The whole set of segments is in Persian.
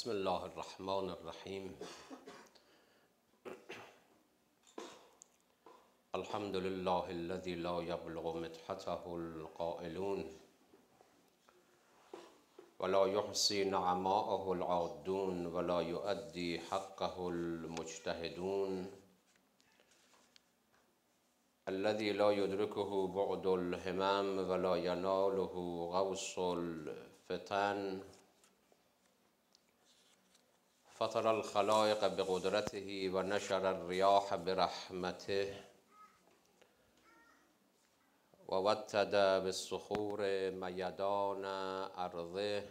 بسم الله الرحمن الرحیم الحمد لله الذي لا يبلغ مدحته القائلون ولا يحصي نعماءه العادون ولا يؤدي حقه المجتهدون. الذي لا يدركه بعد الهمم ولا يناله غوص الفتن. فطر الخلائق بقدرته ونشر الرياح برحمته. ووتد بالصخور ميدان أرضه.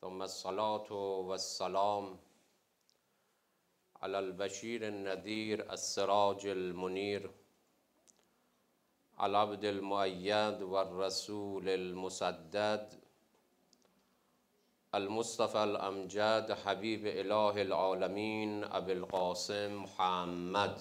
ثم الصلاة والسلام على البشير النذير السراج المنير العبد المؤيد والرسول المسدد. المصطفى الأمجد حبيب إله العالمين أبي القاسم محمد.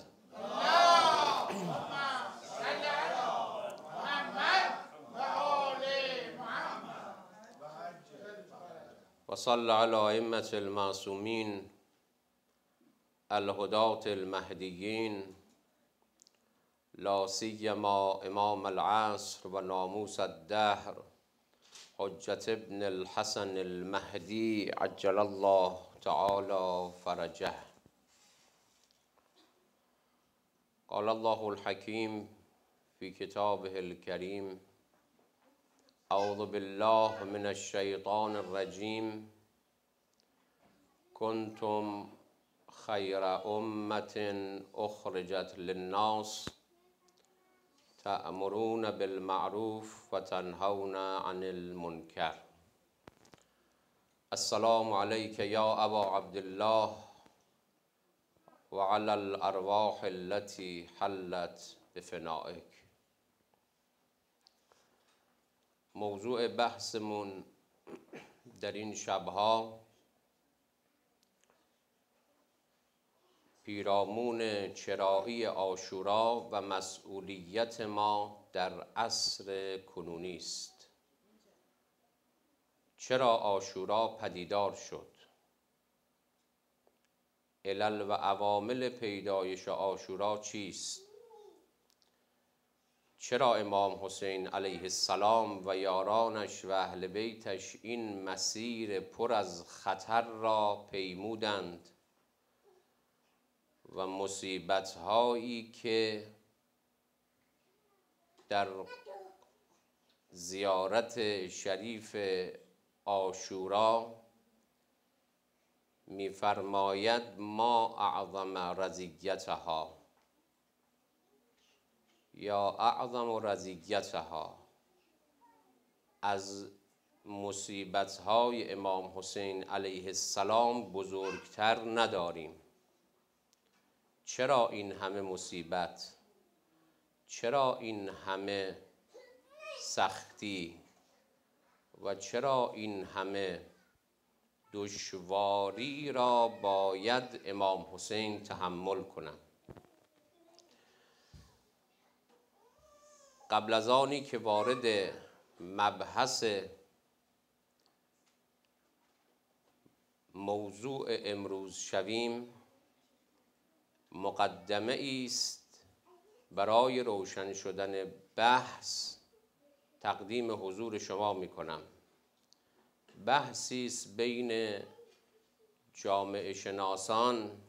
وصل على أئمة المعصومين الهداة المهديين لا سيما إمام العصر وناموس الدهر حجة ابن الحسن المهدي عجل الله تعالى فرجه. قال الله الحكيم في كتابه الكريم أعوذ بالله من الشيطان الرجيم. كنتم خير أمة أخرجت للناس تأمرون بالمعروف وتنهون عن المنكر السلام عليك يا أبا عبد الله وعلى الأرواح التي حلت بفنائك موضوع بحثمون در این شبها پیرامون چرایی آشورا و مسئولیت ما در عصر کنونی است. چرا آشورا پدیدار شد؟ علل و عوامل پیدایش آشورا چیست؟ چرا امام حسین علیه السلام و یارانش و اهل بیتش این مسیر پر از خطر را پیمودند؟ و مصیبت هایی که در زیارت شریف آشورا میفرماید ما اعظم رزیتها یا اعظم رزیتها از مصیبت های امام حسین علیه السلام بزرگتر نداریم. چرا این همه مصیبت؟ چرا این همه سختی؟ و چرا این همه دشواری را باید امام حسین تحمل کنم؟ قبل از آنی که وارد مبحث موضوع امروز شویم مقدمه است برای روشن شدن بحث. تقدیم حضور شما می کنم بحثی است بین جامعه شناسان.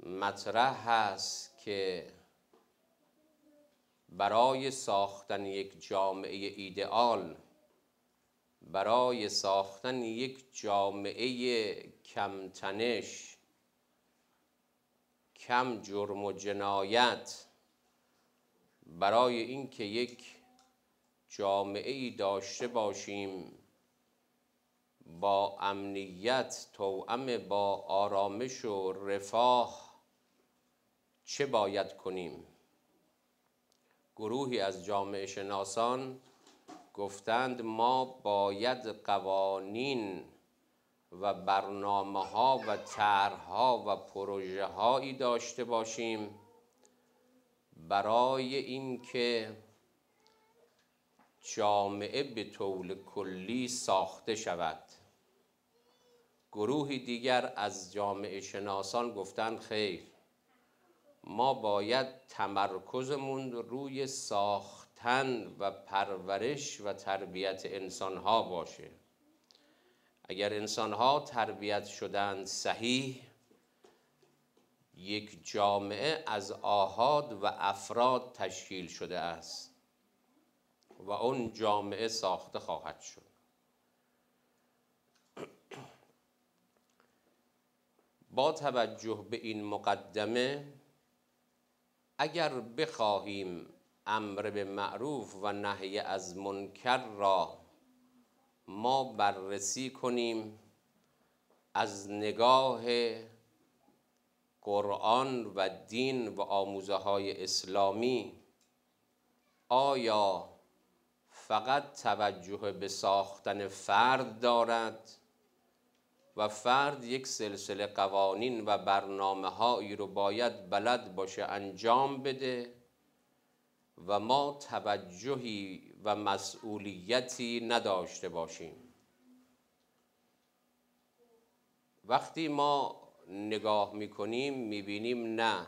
مطرح هست که برای ساختن یک جامعه ایدئال برای ساختن یک جامعه کمتنش کم جرم و جنایت برای اینکه یک جامعه ای داشته باشیم با امنیت توأم با آرامش و رفاه چه باید کنیم؟ گروهی از جامعه شناسان گفتند ما باید قوانین و برنامه ها و طرحها و پروژه هایی داشته باشیم برای اینکه جامعه به طول کلی ساخته شود. گروهی دیگر از جامعه شناسان گفتن خیر ما باید تمرکزمون روی ساختن و پرورش و تربیت انسانها باشه. اگر انسانها تربیت شدند صحیح یک جامعه از آهاد و افراد تشکیل شده است و اون جامعه ساخته خواهد شد. با توجه به این مقدمه اگر بخواهیم امر به معروف و نهی از منکر را ما بررسی کنیم از نگاه قرآن و دین و آموزه های اسلامی آیا فقط توجه به ساختن فرد دارد و فرد یک سلسله قوانین و برنامه هایی رو باید بلد باشه انجام بده؟ و ما توجهی و مسئولیتی نداشته باشیم. وقتی ما نگاه می‌کنیم می‌بینیم نه.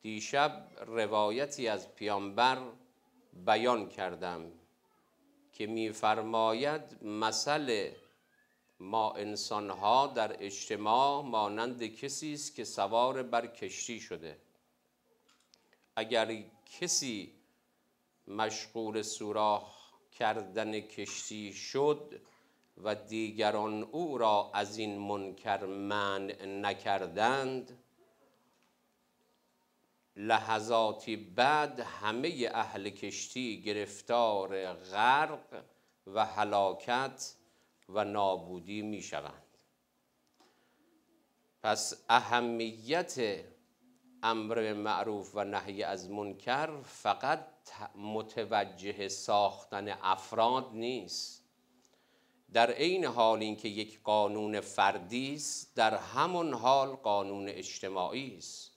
دیشب روایتی از پیامبر بیان کردم که میفرماید مسئله ما انسانها در اجتماع مانند کسی است که سوار بر کشتی شده. اگر کسی مشغول سوراخ کردن کشتی شد و دیگران او را از این منکر منع نکردند لحظاتی بعد همه اهل کشتی گرفتار غرق و هلاکت و نابودی می شوند پس اهمیت امر معروف و نهی از منکر فقط متوجه ساختن افراد نیست. در عین حال اینکه یک قانون فردی است در همون حال قانون اجتماعی است.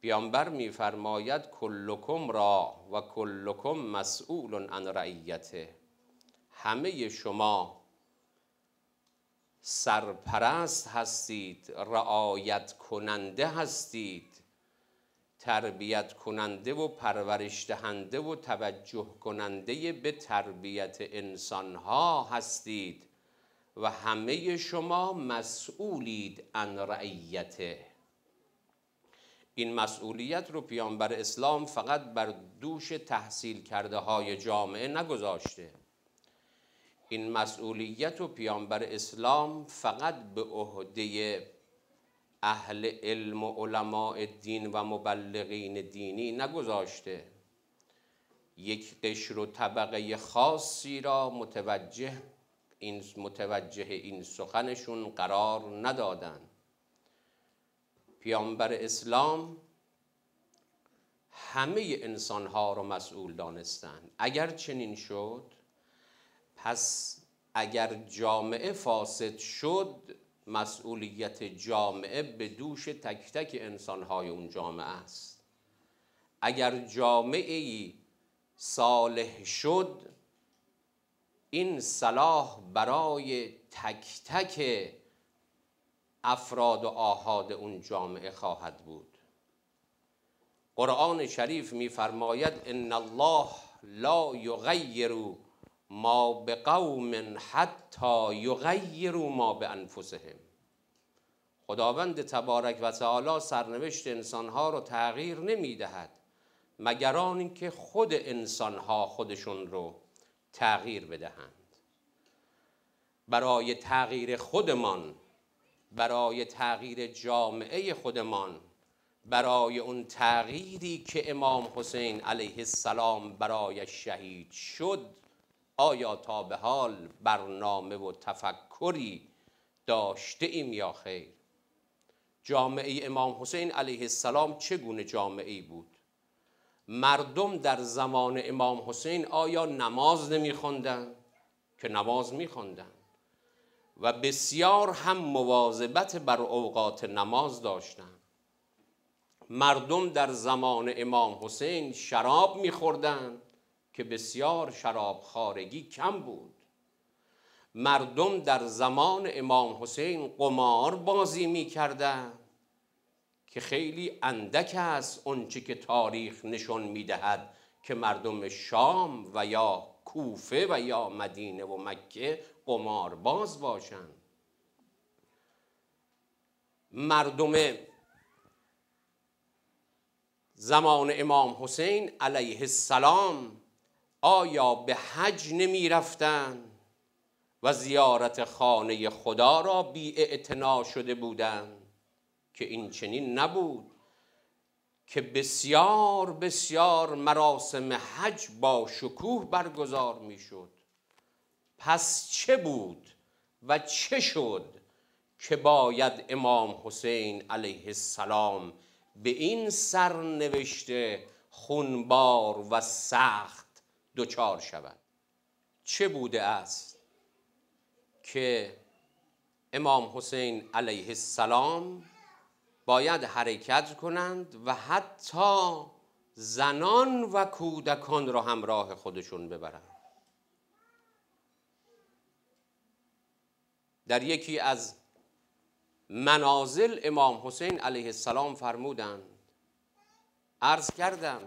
پیامبر میفرماید کلکم را و کلکم مسئول عن رعیته. همه شما سرپرست هستید رعایت کننده هستید. تربیت کننده و پرورش دهنده و توجه کننده به تربیت انسان ها هستید و همه شما مسئولید عن رعیته. این مسئولیت رو پیامبر اسلام فقط بر دوش تحصیل کرده های جامعه نگذاشته. این مسئولیت و پیامبر اسلام فقط به عهده اهل علم و علماء دین و مبلغین دینی نگذاشته. یک قشر و طبقه خاصی را متوجه این متوجه این سخنشون قرار ندادن. پیامبر اسلام همه انسانها را مسئول دانستند اگر چنین شد پس اگر جامعه فاسد شد مسئولیت جامعه به دوش تک تک انسانهای اون جامعه است. اگر جامعه ای صالح شد این صلاح برای تک تک افراد و آهاد اون جامعه خواهد بود. قرآن شریف میفرماید ان الله لا یغیر ما به قوم حتی یغیروا ما به انفسهم خداوند تبارک و تعالی سرنوشت انسانها رو تغییر نمی دهد مگر اینکه خود انسانها خودشون رو تغییر بدهند. برای تغییر خودمان برای تغییر جامعه خودمان برای اون تغییری که امام حسین علیه السلام برای شهید شد آیا تا به حال برنامه و تفکری داشته ایم یا خیر؟ جامعه امام حسین علیه السلام چگونه جامعه ای بود؟ مردم در زمان امام حسین آیا نماز نمیخواندند که نماز میخواندند و بسیار هم مواظبت بر اوقات نماز داشتند. مردم در زمان امام حسین شراب میخوردند. که بسیار شراب خارگی کم بود. مردم در زمان امام حسین قمار بازی می کردن که خیلی اندک است اونچه که تاریخ نشون می‌دهد که مردم شام و یا کوفه و یا مدینه و مکه قمار باز باشند. مردم زمان امام حسین علیه السلام آیا به حج نمی رفتن و زیارت خانه خدا را بی شده بودند که این چنین نبود که بسیار بسیار مراسم حج با شکوه برگزار می‌شد. پس چه بود و چه شد که باید امام حسین علیه السلام به این سرنوشته خونبار و سخت دچار شود. چه بوده است که امام حسین علیه السلام باید حرکت کنند و حتی زنان و کودکان را همراه خودشون ببرند؟ در یکی از منازل امام حسین علیه السلام فرمودند عرض کردم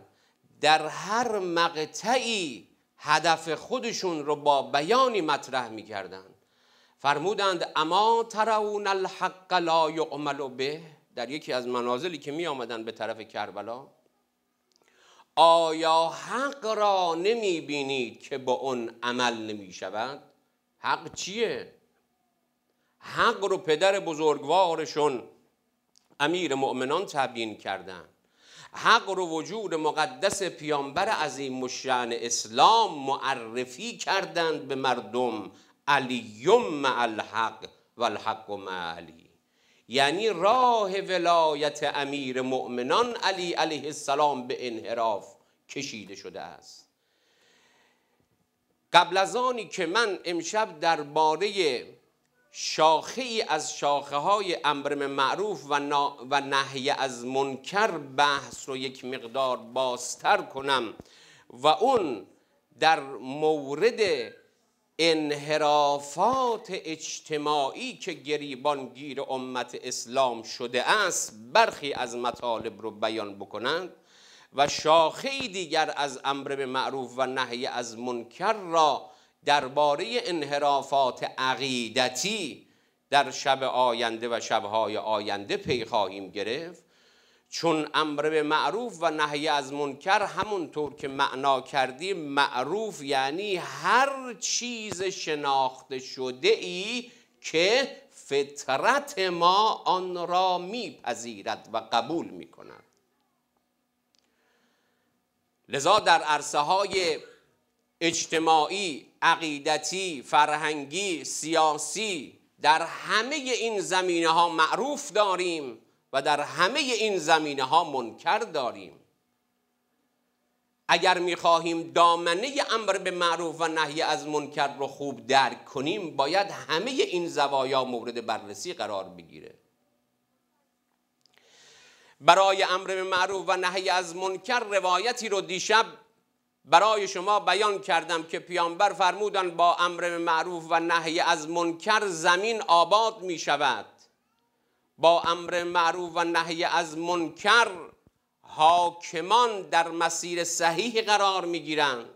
در هر مقطعی هدف خودشون رو با بیانی مطرح می کردن فرمودند اما ترون الحق لا یعمل به؟ در یکی از منازلی که می آمدن به طرف کربلا. آیا حق را نمی بینید که با اون عمل نمی شود حق چیه؟ حق رو پدر بزرگوارشون امیر مؤمنان تبیین کردن. حق رو وجود مقدس پیامبر عظیم مشعن اسلام معرفی کردند به مردم علیوم مع الحق و الحق مع علی. یعنی راه ولایت امیر مؤمنان علی علیه السلام به انحراف کشیده شده است. قبل از آنی که من امشب درباره شاخه ای از شاخه های امر معروف و, و نهی از منکر بحث رو یک مقدار بازتر کنم و اون در مورد انحرافات اجتماعی که گریبانگیر امت اسلام شده است برخی از مطالب رو بیان بکنند و شاخه دیگر از امر به معروف و نهی از منکر را درباره انحرافات عقیدتی در شب آینده و شبهای آینده پی خواهیم گرفت. چون امر به معروف و نهی از منکر همونطور که معنا کردیم معروف یعنی هر چیز شناخته شده ای که فطرت ما آن را میپذیرد و قبول می‌کند. لذا در عرصه های اجتماعی عقیدتی فرهنگی سیاسی در همه این زمینه ها معروف داریم و در همه این زمینه ها منکر داریم. اگر می‌خواهیم دامنه امر به معروف و نهی از منکر رو خوب درک کنیم باید همه این زوایا مورد بررسی قرار بگیره. برای امر به معروف و نهی از منکر روایتی رو دیشب برای شما بیان کردم که پیامبر فرمودن با امر معروف و نهی از منکر زمین آباد می شود با امر معروف و نهی از منکر حاکمان در مسیر صحیح قرار می گیرند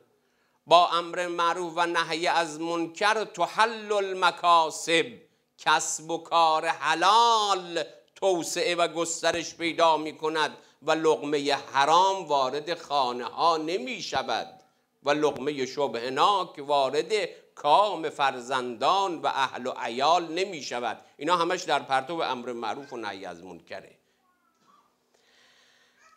با امر معروف و نهی از منکر تحل المکاسب کسب و کار حلال توسعه و گسترش پیدا می کند و لقمه حرام وارد خانه ها نمی شود و لقمه شبهناک وارد کام فرزندان و اهل و عیال نمی شود. اینا همش در پرتو امر معروف و نهی از منکره.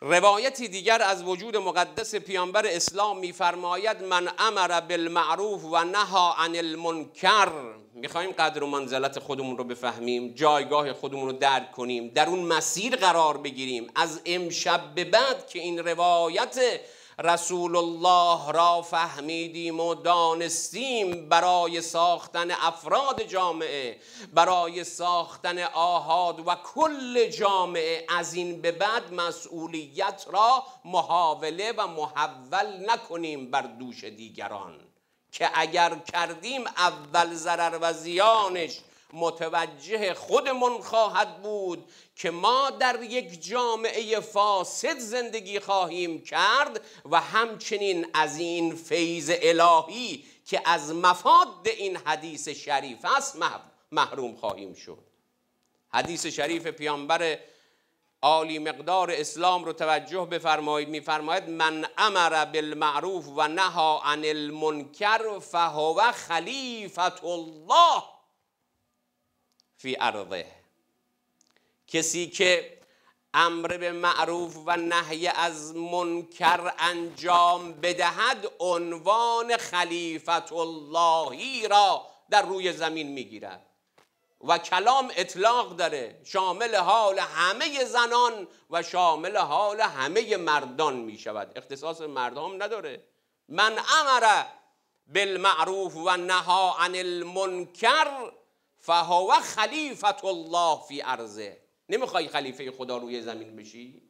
روایتی دیگر از وجود مقدس پیامبر اسلام میفرماید من امر بالمعروف و نها عن المنکر. می‌خوایم قدر و منزلت خودمون رو بفهمیم جایگاه خودمون رو درک کنیم در اون مسیر قرار بگیریم. از امشب به بعد که این روایت رسول الله را فهمیدیم و دانستیم برای ساختن افراد جامعه برای ساختن آهاد و کل جامعه. از این به بعد مسئولیت را محاوله و محول نکنیم بر دوش دیگران که اگر کردیم اول ضرر و زیانش متوجه خودمون خواهد بود که ما در یک جامعه فاسد زندگی خواهیم کرد و همچنین از این فیض الهی که از مفاد این حدیث شریف است محروم خواهیم شد. حدیث شریف پیامبر عالی مقدار اسلام رو توجه بفرمایید. میفرماید من امر بالمعروف و نها عن المنکر فهو خلیفت الله. فی ارضه کسی که امر به معروف و نهی از منکر انجام بدهد عنوان خلیفت اللهی را در روی زمین می‌گیرد. و کلام اطلاق داره شامل حال همه زنان و شامل حال همه مردان می شود اختصاص مردم نداره. من امر بالمعروف و نها عن المنکر فهو خلیفت الله فی ارزه نمی‌خوای خلیفه خدا روی زمین بشی؟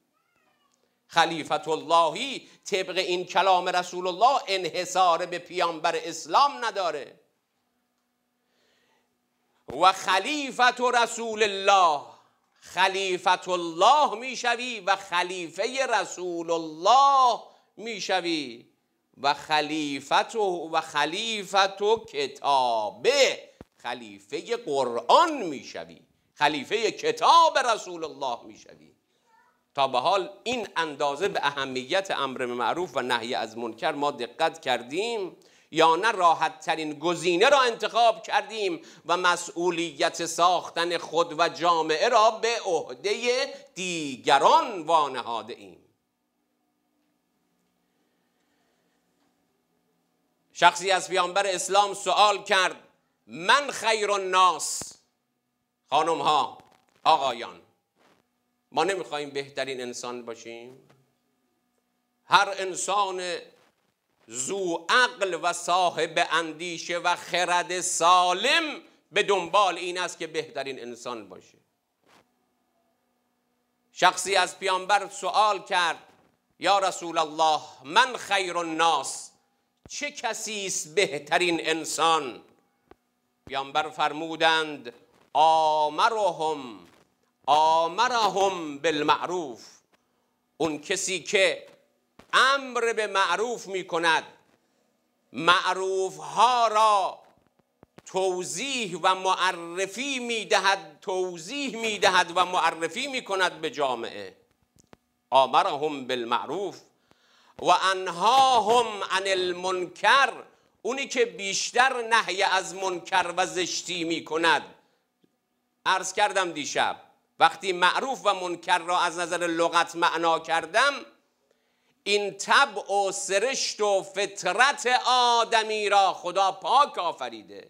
خلیفت اللهی طبق این کلام رسول الله انحصار به پیامبر اسلام نداره. و خلیفت رسول الله خلیفت الله می‌شوی و خلیفه رسول الله می‌شوی و خلیفت و خلیفت و کتابه. خلیفه قرآن می‌شوی. خلیفه کتاب رسول الله می‌شوی. تا به حال این اندازه به اهمیت امر معروف و نهی از منکر ما دقت کردیم یا نه راحت ترین گزینه را انتخاب کردیم و مسئولیت ساختن خود و جامعه را به عهده دیگران وانهاده ایم. شخصی از پیامبر اسلام سوال کرد. من خیر الناس. خانم ها آقایان ما نمی‌خوایم بهترین انسان باشیم. هر انسان زو عقل و صاحب اندیشه و خرد سالم به دنبال این است که بهترین انسان باشه. شخصی از پیامبر سوال کرد یا رسول الله من خیر الناس چه کسی است بهترین انسان؟ پیامبر فرمودند آمرهم آمرهم بالمعروف. اون کسی که امر به معروف می کند معروف ها را توضیح و معرفی می دهد توضیح می دهد و معرفی می کند به جامعه. آمرهم بالمعروف و انهاهم عن المنکر. اونی که بیشتر نهی از منکر و زشتی می کند عرض کردم دیشب وقتی معروف و منکر را از نظر لغت معنا کردم این طبع و سرشت و فطرت آدمی را خدا پاک آفریده.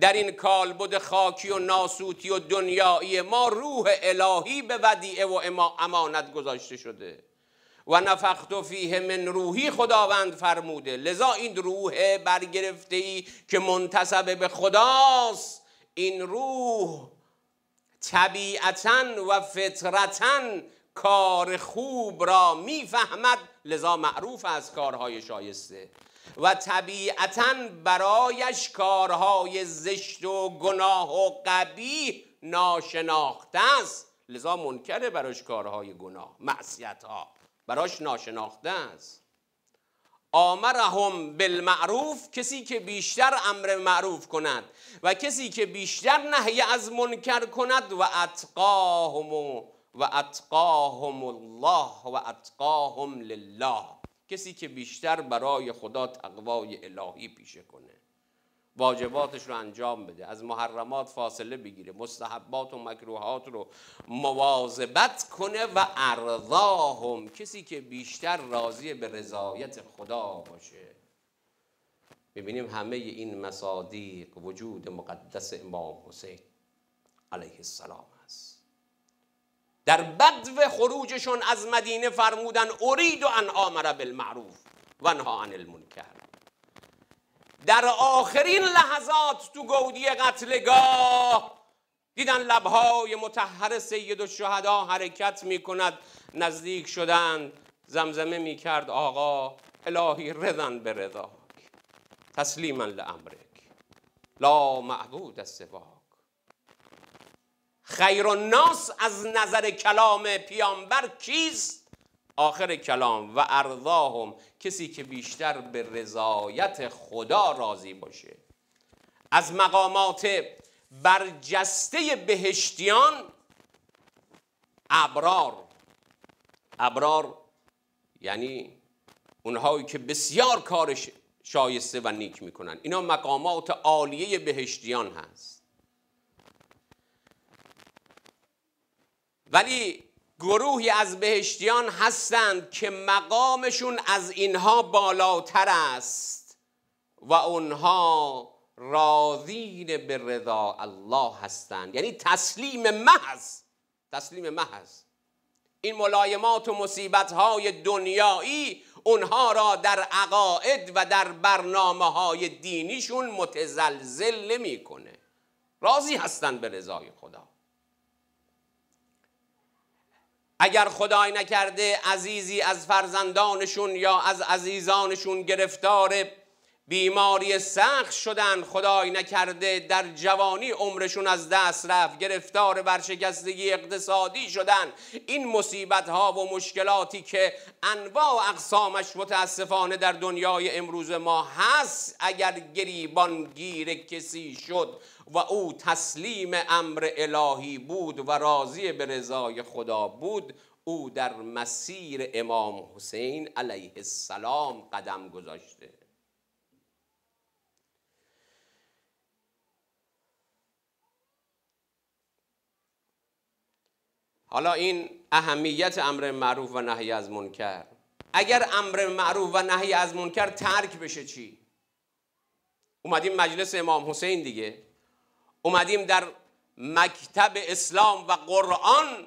در این کالبد خاکی و ناسوتی و دنیایی ما روح الهی به ودیعه و امانت گذاشته شده. و نفخت فیه من روحی خداوند فرموده. لذا این روح برگرفته ای که منتصب به خداست این روح طبیعتا و فطرتا کار خوب را می‌فهمد. لذا معروف از کارهای شایسته. و طبیعتا برایش کارهای زشت و گناه و قبیح ناشناخته است. لذا منکره براش کارهای گناه معصیت ها براش ناشناخته است. آمرهم بالمعروف کسی که بیشتر امر معروف کند و کسی که بیشتر نهی از منکر کند و اتقاهم و اتقاهم الله و اتقاهم لله. کسی که بیشتر برای خدا تقوای الهی پیشه کنه. واجباتش رو انجام بده از محرمات فاصله بگیره مستحبات و مکروهات رو مواظبت کنه و ارضاهم. کسی که بیشتر راضی به رضایت خدا باشه. ببینیم همه این مصادیق وجود مقدس امام حسین علیه السلام است. در بدو خروجشون از مدینه فرمودن ارید و ان آمر بالمعروف و انها عن المنکر. در آخرین لحظات تو گودی قتلگاه دیدن لبهای متحر سید و شهدا حرکت می کند نزدیک شدند زمزمه می کرد آقا الهی رضن به رضاک تسلیما لامرک. لا معبود از خیر الناس از نظر کلام پیامبر کیست؟ آخر کلام و ارضاهم کسی که بیشتر به رضایت خدا راضی باشه. از مقامات برجسته بهشتیان ابرار. ابرار یعنی اونهایی که بسیار کار شایسته و نیک می‌کنن. اینا مقامات عالیه بهشتیان هست. ولی گروهی از بهشتیان هستند که مقامشون از اینها بالاتر است و اونها راضین به رضا الله هستند. یعنی تسلیم محض تسلیم محض این ملایمات و مصیبت های دنیایی اونها را در عقاید و در برنامه های دینیشون متزلزل نمی‌کنه. راضی هستند به رضای خدا. اگر خدای نکرده عزیزی از فرزندانشون یا از عزیزانشون گرفتار بیماری سخت شدن خدای نکرده در جوانی عمرشون از دست رفت گرفتار ورشکستگی اقتصادی شدن. این مصیبت ها و مشکلاتی که انواع و اقسامش متاسفانه در دنیای امروز ما هست اگر گریبان گیر کسی شد و او تسلیم امر الهی بود و راضی به رضای خدا بود او در مسیر امام حسین علیه السلام قدم گذاشته. حالا این اهمیت امر معروف و نهی از منکر. اگر امر معروف و نهی از منکر ترک بشه چی؟ اومدیم مجلس امام حسین دیگه. اومدیم در مکتب اسلام و قرآن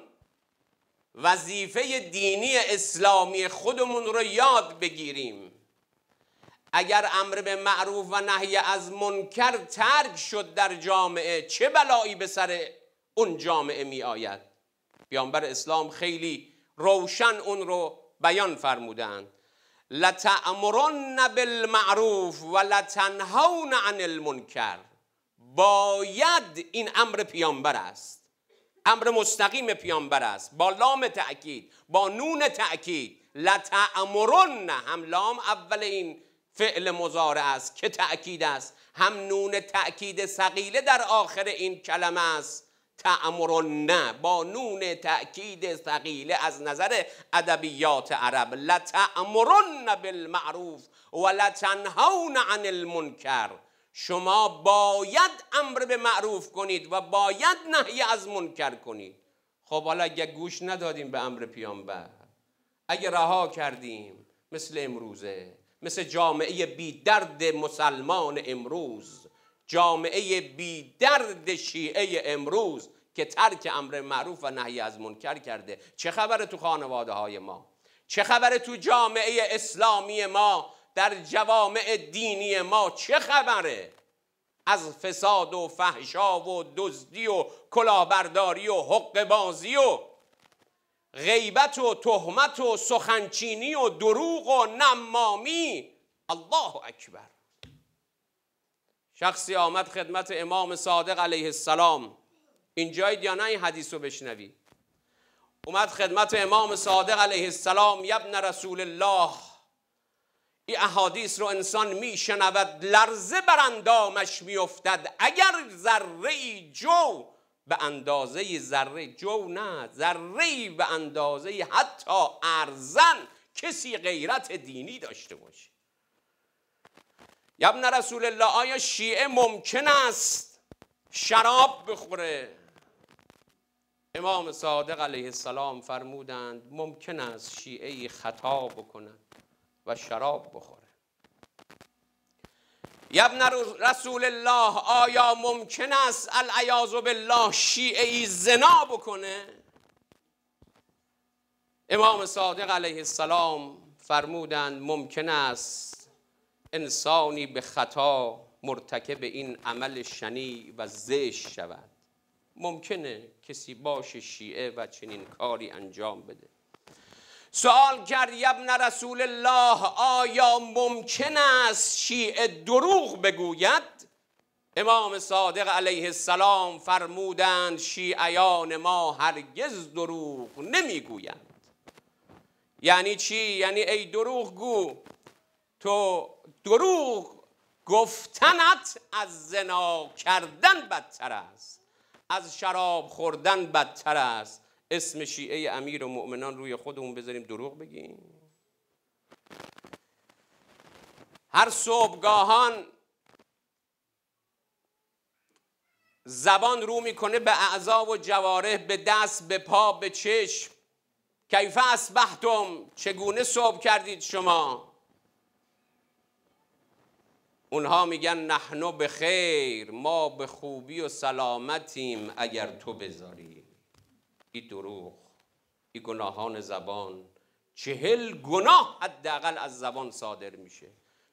وظیفه دینی اسلامی خودمون رو یاد بگیریم. اگر امر به معروف و نهی از منکر ترک شد در جامعه چه بلایی به سر اون جامعه می آید؟ پیامبر اسلام خیلی روشن اون رو بیان فرمودند لتأمرن بالمعروف و لتنهون عن المنکر. باید این امر پیامبر است. امر مستقیم پیامبر است. با لام تأکید با نون تأکید. لتأمرن هم لام اول این فعل مزارع است که تأکید است. هم نون تأکید سقیله در آخر این کلمه است. تعمرن با نون تأکید ثقیله از نظر ادبیات عرب. لتأمرن بالمعروف و لتنهون عن المنکر. شما باید امر به معروف کنید و باید نهی از منکر کنید. خب حالا اگه گوش ندادیم به امر پیامبر اگه رها کردیم مثل امروزه مثل جامعه بی درد مسلمان امروز جامعه بی درد شیعه امروز که ترک امر معروف و نهی از منکر کرده. چه خبر تو خانواده های ما؟ چه خبر تو جامعه اسلامی ما؟ در جوامع دینی ما چه خبره؟ از فساد و فحشا و دزدی و کلاهبرداری و حق بازی و غیبت و تهمت و سخنچینی و دروغ و نمامی. الله اکبر. شخصی آمد خدمت امام صادق علیه السلام. اینجای یا نه این حدیث رو بشنوی؟ اومد خدمت امام صادق علیه السلام. یبن رسول الله. این احادیث رو انسان میشنود لرزه بر اندامش میافتد. اگر ذره جو به اندازه ذره جو نه ذره به اندازه حتی ارزن کسی غیرت دینی داشته باشه. یبن رسول الله آیا شیعه ممکن است شراب بخوره؟ امام صادق علیه السلام فرمودند ممکن است شیعه خطا بکنند و شراب بخوره. یبن رسول الله آیا ممکن است العیاذ بالله شیعه ای زنا بکنه؟ امام صادق علیه السلام فرمودند ممکن است انسانی به خطا مرتکب این عمل شنی و زشت شود. ممکنه کسی باشه شیعه و چنین کاری انجام بده. سوال کرد یبن رسول الله آیا ممکن است شیعه دروغ بگوید؟ امام صادق علیه السلام فرمودند شیعیان ما هرگز دروغ نمی‌گویند. یعنی چی؟ یعنی ای دروغ گو تو دروغ گفتنت از زنا کردن بدتر است از شراب خوردن بدتر است. اسم شیعه امیر و مؤمنان روی خودمون بذاریم دروغ بگیم. هر صبحگاهان زبان رو می‌کنه به اعضا و جواره به دست به پا به چشم. کیف اسبحتم چگونه صبح کردید شما؟ اونها میگن نحنو به خیر ما به خوبی و سلامتیم اگر تو بذاری. این دروغ. این گناهان زبان چهل گناه حداقل از زبان صادر میشه.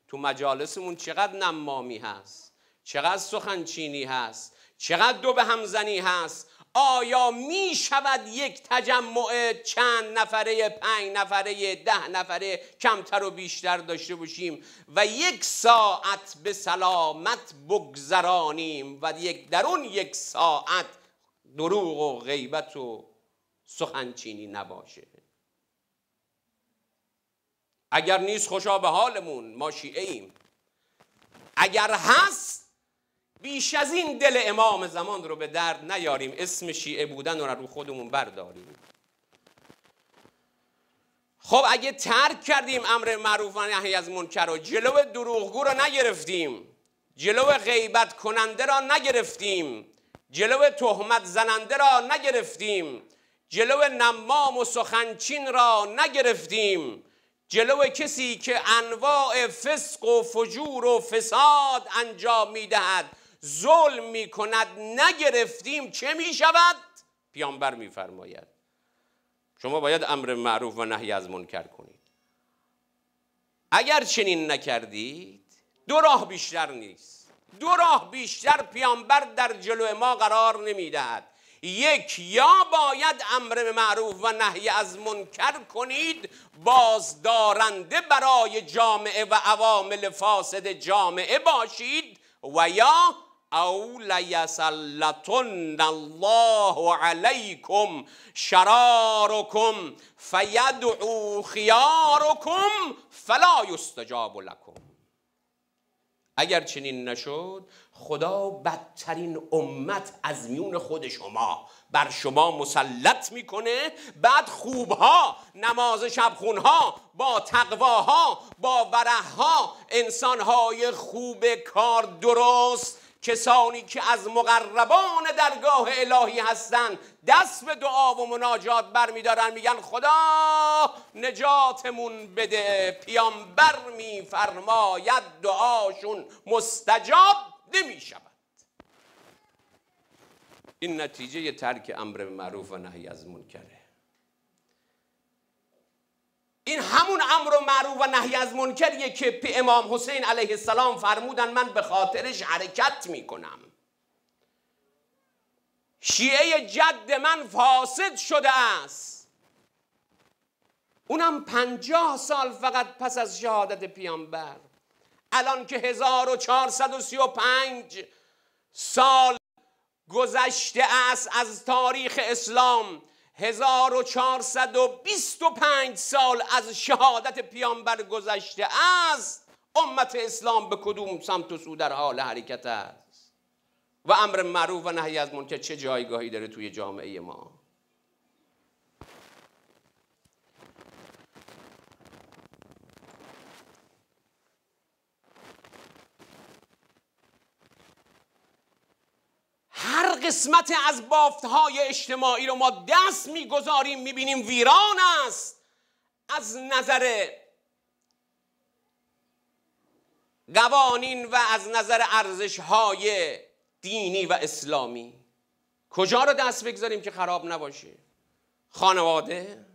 تو مجالسمون چقدر نمامی هست چقدر سخنچینی هست چقدر دو به همزنی هست. آیا می شود یک تجمع چند نفره پنج نفره ده نفره کمتر و بیشتر داشته باشیم و یک ساعت به سلامت بگذرانیم و یک در اون یک ساعت دروغ و غیبت و سخنچینی نباشه. اگر نیست خوشا به حالمون ما شیعه ایم اگر هست بیش از این دل امام زمان رو به درد نیاریم. اسم شیعه بودن رو رو خودمون برداریم. خب اگه ترک کردیم امر معروف و نهی از منکر و جلو دروغگو رو نگرفتیم. جلو غیبت کننده را نگرفتیم. جلو تهمت زننده را نگرفتیم. جلو نمام و سخنچین را نگرفتیم. جلو کسی که انواع فسق و فجور و فساد انجام می‌دهد ظلم می کند نگرفتیم چه می شود؟ پیامبر میفرماید. شما باید امر معروف و نهی از منکر کنید. اگر چنین نکردید دو راه بیشتر نیست. دو راه بیشتر پیامبر در جلو ما قرار نمی‌دهد. یک یا باید امر معروف و نهی از منکر کنید بازدارنده برای جامعه و عوامل فاسد جامعه باشید و یا او لیسلطن الله علیکم شرارکم فیدعو خیارکم فلا یستجاب لکم. اگر چنین نشد خدا بدترین امت از میون خود شما. بر شما مسلط می‌کنه بعد خوبها نماز شبخونها با تقواها با ورهها انسانهای خوب کار درست. کسانی که از مقربان درگاه الهی هستند دست به دعا و مناجات برمیدارن میگن خدا نجاتمون بده. پیامبر میفرماید دعاشون مستجاب. نمی‌شود. این نتیجه ترک امر معروف و نهی از منکره. این همون امر و معروف و نهی از منکریه که امام حسین علیه السلام فرمودن من به خاطرش حرکت می‌کنم. شیعه جد من فاسد شده است. اونم پنجاه سال فقط پس از شهادت پیامبر. الان که 1435 سال گذشته است از تاریخ اسلام 1425 سال از شهادت پیامبر گذشته است. امت اسلام به کدوم سمت و سو در حال حرکت است؟ و امر معروف و نهی از منکر چه جایگاهی داره توی جامعه ما؟ هر قسمت از بافتهای اجتماعی رو ما دست می‌گذاریم می‌بینیم ویران است. از نظر قوانین و از نظر ارزش های دینی و اسلامی کجا رو دست بگذاریم که خراب نباشه؟ خانواده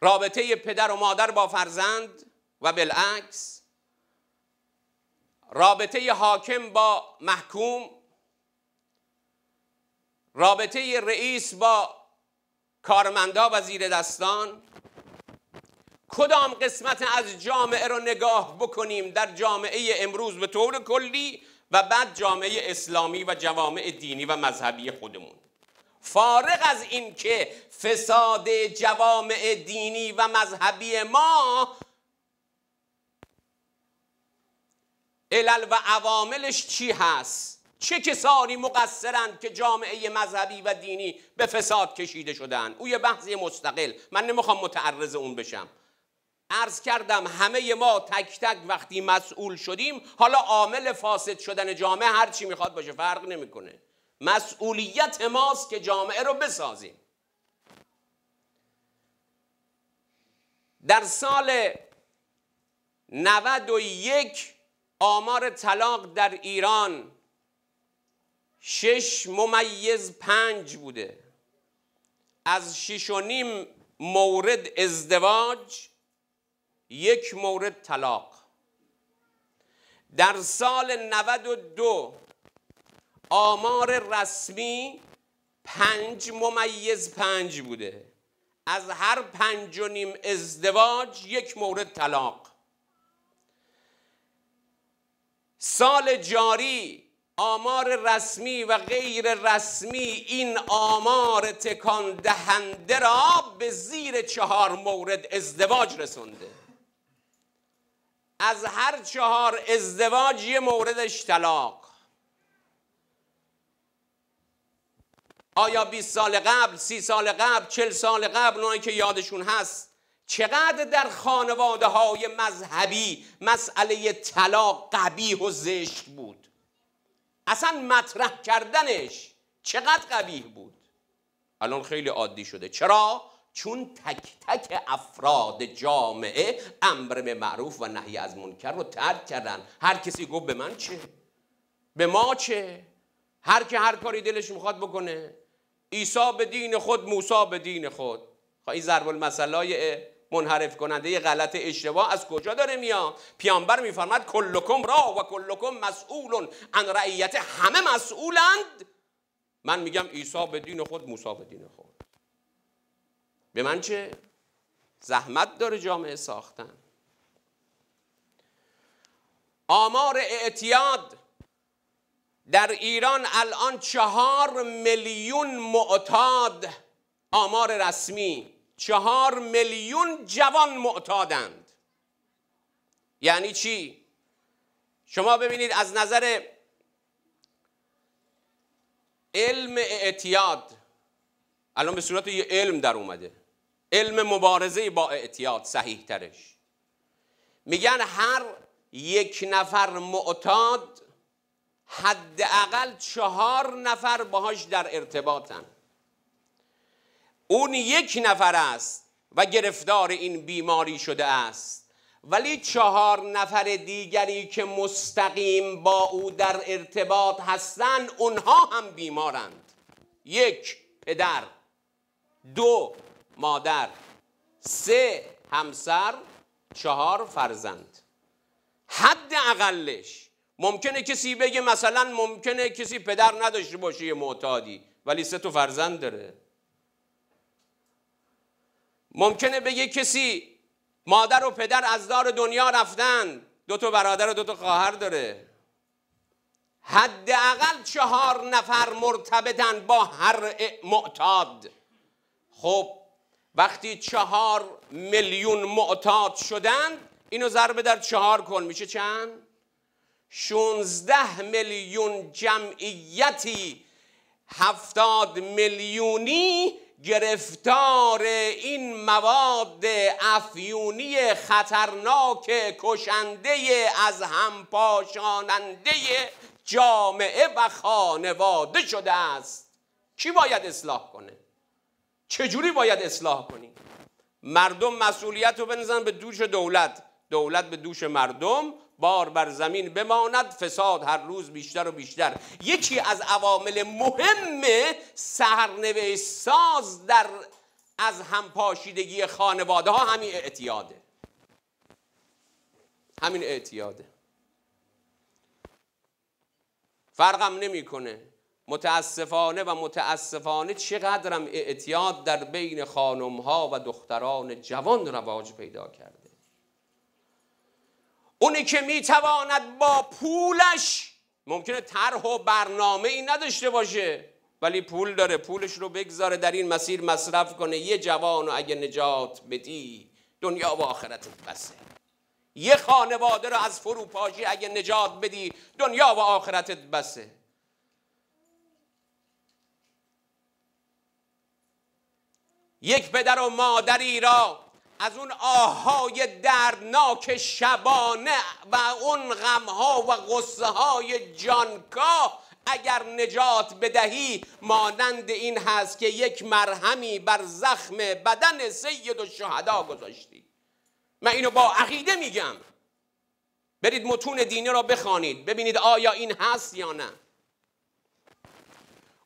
رابطه پدر و مادر با فرزند و بالعکس رابطه حاکم با محکوم رابطه رئیس با کارمندا و زیر دستان. کدام قسمت از جامعه رو نگاه بکنیم در جامعه امروز به طور کلی و بعد جامعه اسلامی و جوامع دینی و مذهبی خودمون؟ فارغ از این که فساد جوامع دینی و مذهبی ما علل و عواملش چی هست؟ چه کسانی مقصرند که جامعه مذهبی و دینی به فساد کشیده شدن او یه بحثی مستقل. من نمی‌خوام متعرض اون بشم. عرض کردم همه ما تک تک وقتی مسئول شدیم حالا عامل فاسد شدن جامعه هر چی می‌خواد باشه فرق نمی‌کنه. مسئولیت ماست که جامعه رو بسازیم. در سال 91 آمار طلاق در ایران شش ممیز پنج بوده. از شش و نیم مورد ازدواج یک مورد طلاق. در سال 92 آمار رسمی پنج ممیز پنج بوده. از هر پنج و نیم ازدواج یک مورد طلاق. سال جاری آمار رسمی و غیر رسمی این آمار تکان دهنده را به زیر چهار مورد ازدواج رسونده. از هر چهار ازدواج یه موردش طلاق. آیا 20 سال قبل، سی سال قبل، چل سال قبل اونایی که یادشون هست چقدر در خانواده های مذهبی مسئله طلاق قبیح و زشت بود اصلا مطرح کردنش چقدر قبیح بود الان خیلی عادی شده چرا؟ چون تک تک افراد جامعه امر به معروف و نهی از منکر رو ترک کردن هر کسی گفت به من چه؟ به ما چه؟ هر که هر کاری دلش می‌خواد بکنه عیسی به دین خود موسی به دین خود خب ضرب المثلای منحرف کننده غلط اشتباه از کجا داره میاد؟ پیامبر میفرماد کلکم را و کلکم مسئول عن رعیت همه مسئولند. من میگم عیسی به دین خود موسی به دین خود. به من چه؟ زحمت داره جامعه ساختن. آمار اعتیاد. در ایران الان چهار میلیون معتاد آمار رسمی. چهار میلیون جوان معتادند. یعنی چی؟ شما ببینید از نظر علم اعتیاد الان به صورت یه علم در اومده. علم مبارزه با اعتیاد صحیح ترش. میگن هر یک نفر معتاد حداقل چهار نفر باهاش در ارتباطن. اون یک نفر است و گرفتار این بیماری شده است. ولی چهار نفر دیگری که مستقیم با او در ارتباط هستند اونها هم بیمارند. یک پدر. دو مادر. سه همسر. چهار فرزند. حد اقلش ممکنه کسی بگه مثلا ممکنه کسی پدر نداشته باشه یه معتادی ولی سه تا فرزند داره. ممکنه بگه کسی مادر و پدر از دار دنیا رفتن. دو تا برادر و دو تا خواهر داره. حداقل چهار نفر مرتبطن با هر معتاد. خب وقتی چهار میلیون معتاد شدن اینو ضربه در چهار کن. میشه چند؟ شونزده میلیون جمعیتی هفتاد میلیونی گرفتار این مواد افیونی خطرناک کشنده از هم پاشاننده جامعه و خانواده شده است. کی باید اصلاح کنه؟ چجوری باید اصلاح کنیم مردم مسئولیت رو بنزن به دوش دولت. دولت به دوش مردم. بار بر زمین بماند فساد هر روز بیشتر و بیشتر. یکی از عوامل مهم سرنوشت ساز در از همپاشیدگی خانواده ها همین اعتیاده. همین اعتیاده. فرقم نمی‌کنه. متاسفانه و متاسفانه چقدرم اعتیاد در بین خانم ها و دختران جوان رواج پیدا کرده اونی که می‌تواند با پولش ممکنه طرح و برنامه ای نداشته باشه ولی پول داره پولش رو بگذاره در این مسیر مصرف کنه. یه جوان و اگه نجات بدی دنیا و آخرت بسه. یه خانواده رو از فروپاشی اگه نجات بدی دنیا و آخرتت بسه. یک پدر و مادری را از اون آهای دردناک شبانه و اون غمها و غصه های جانکا اگر نجات بدهی مانند این هست که یک مرهمی بر زخم بدن سید و شهدا گذاشتی. من اینو با عقیده میگم. برید متون دینی را بخوانید ببینید آیا این هست یا نه.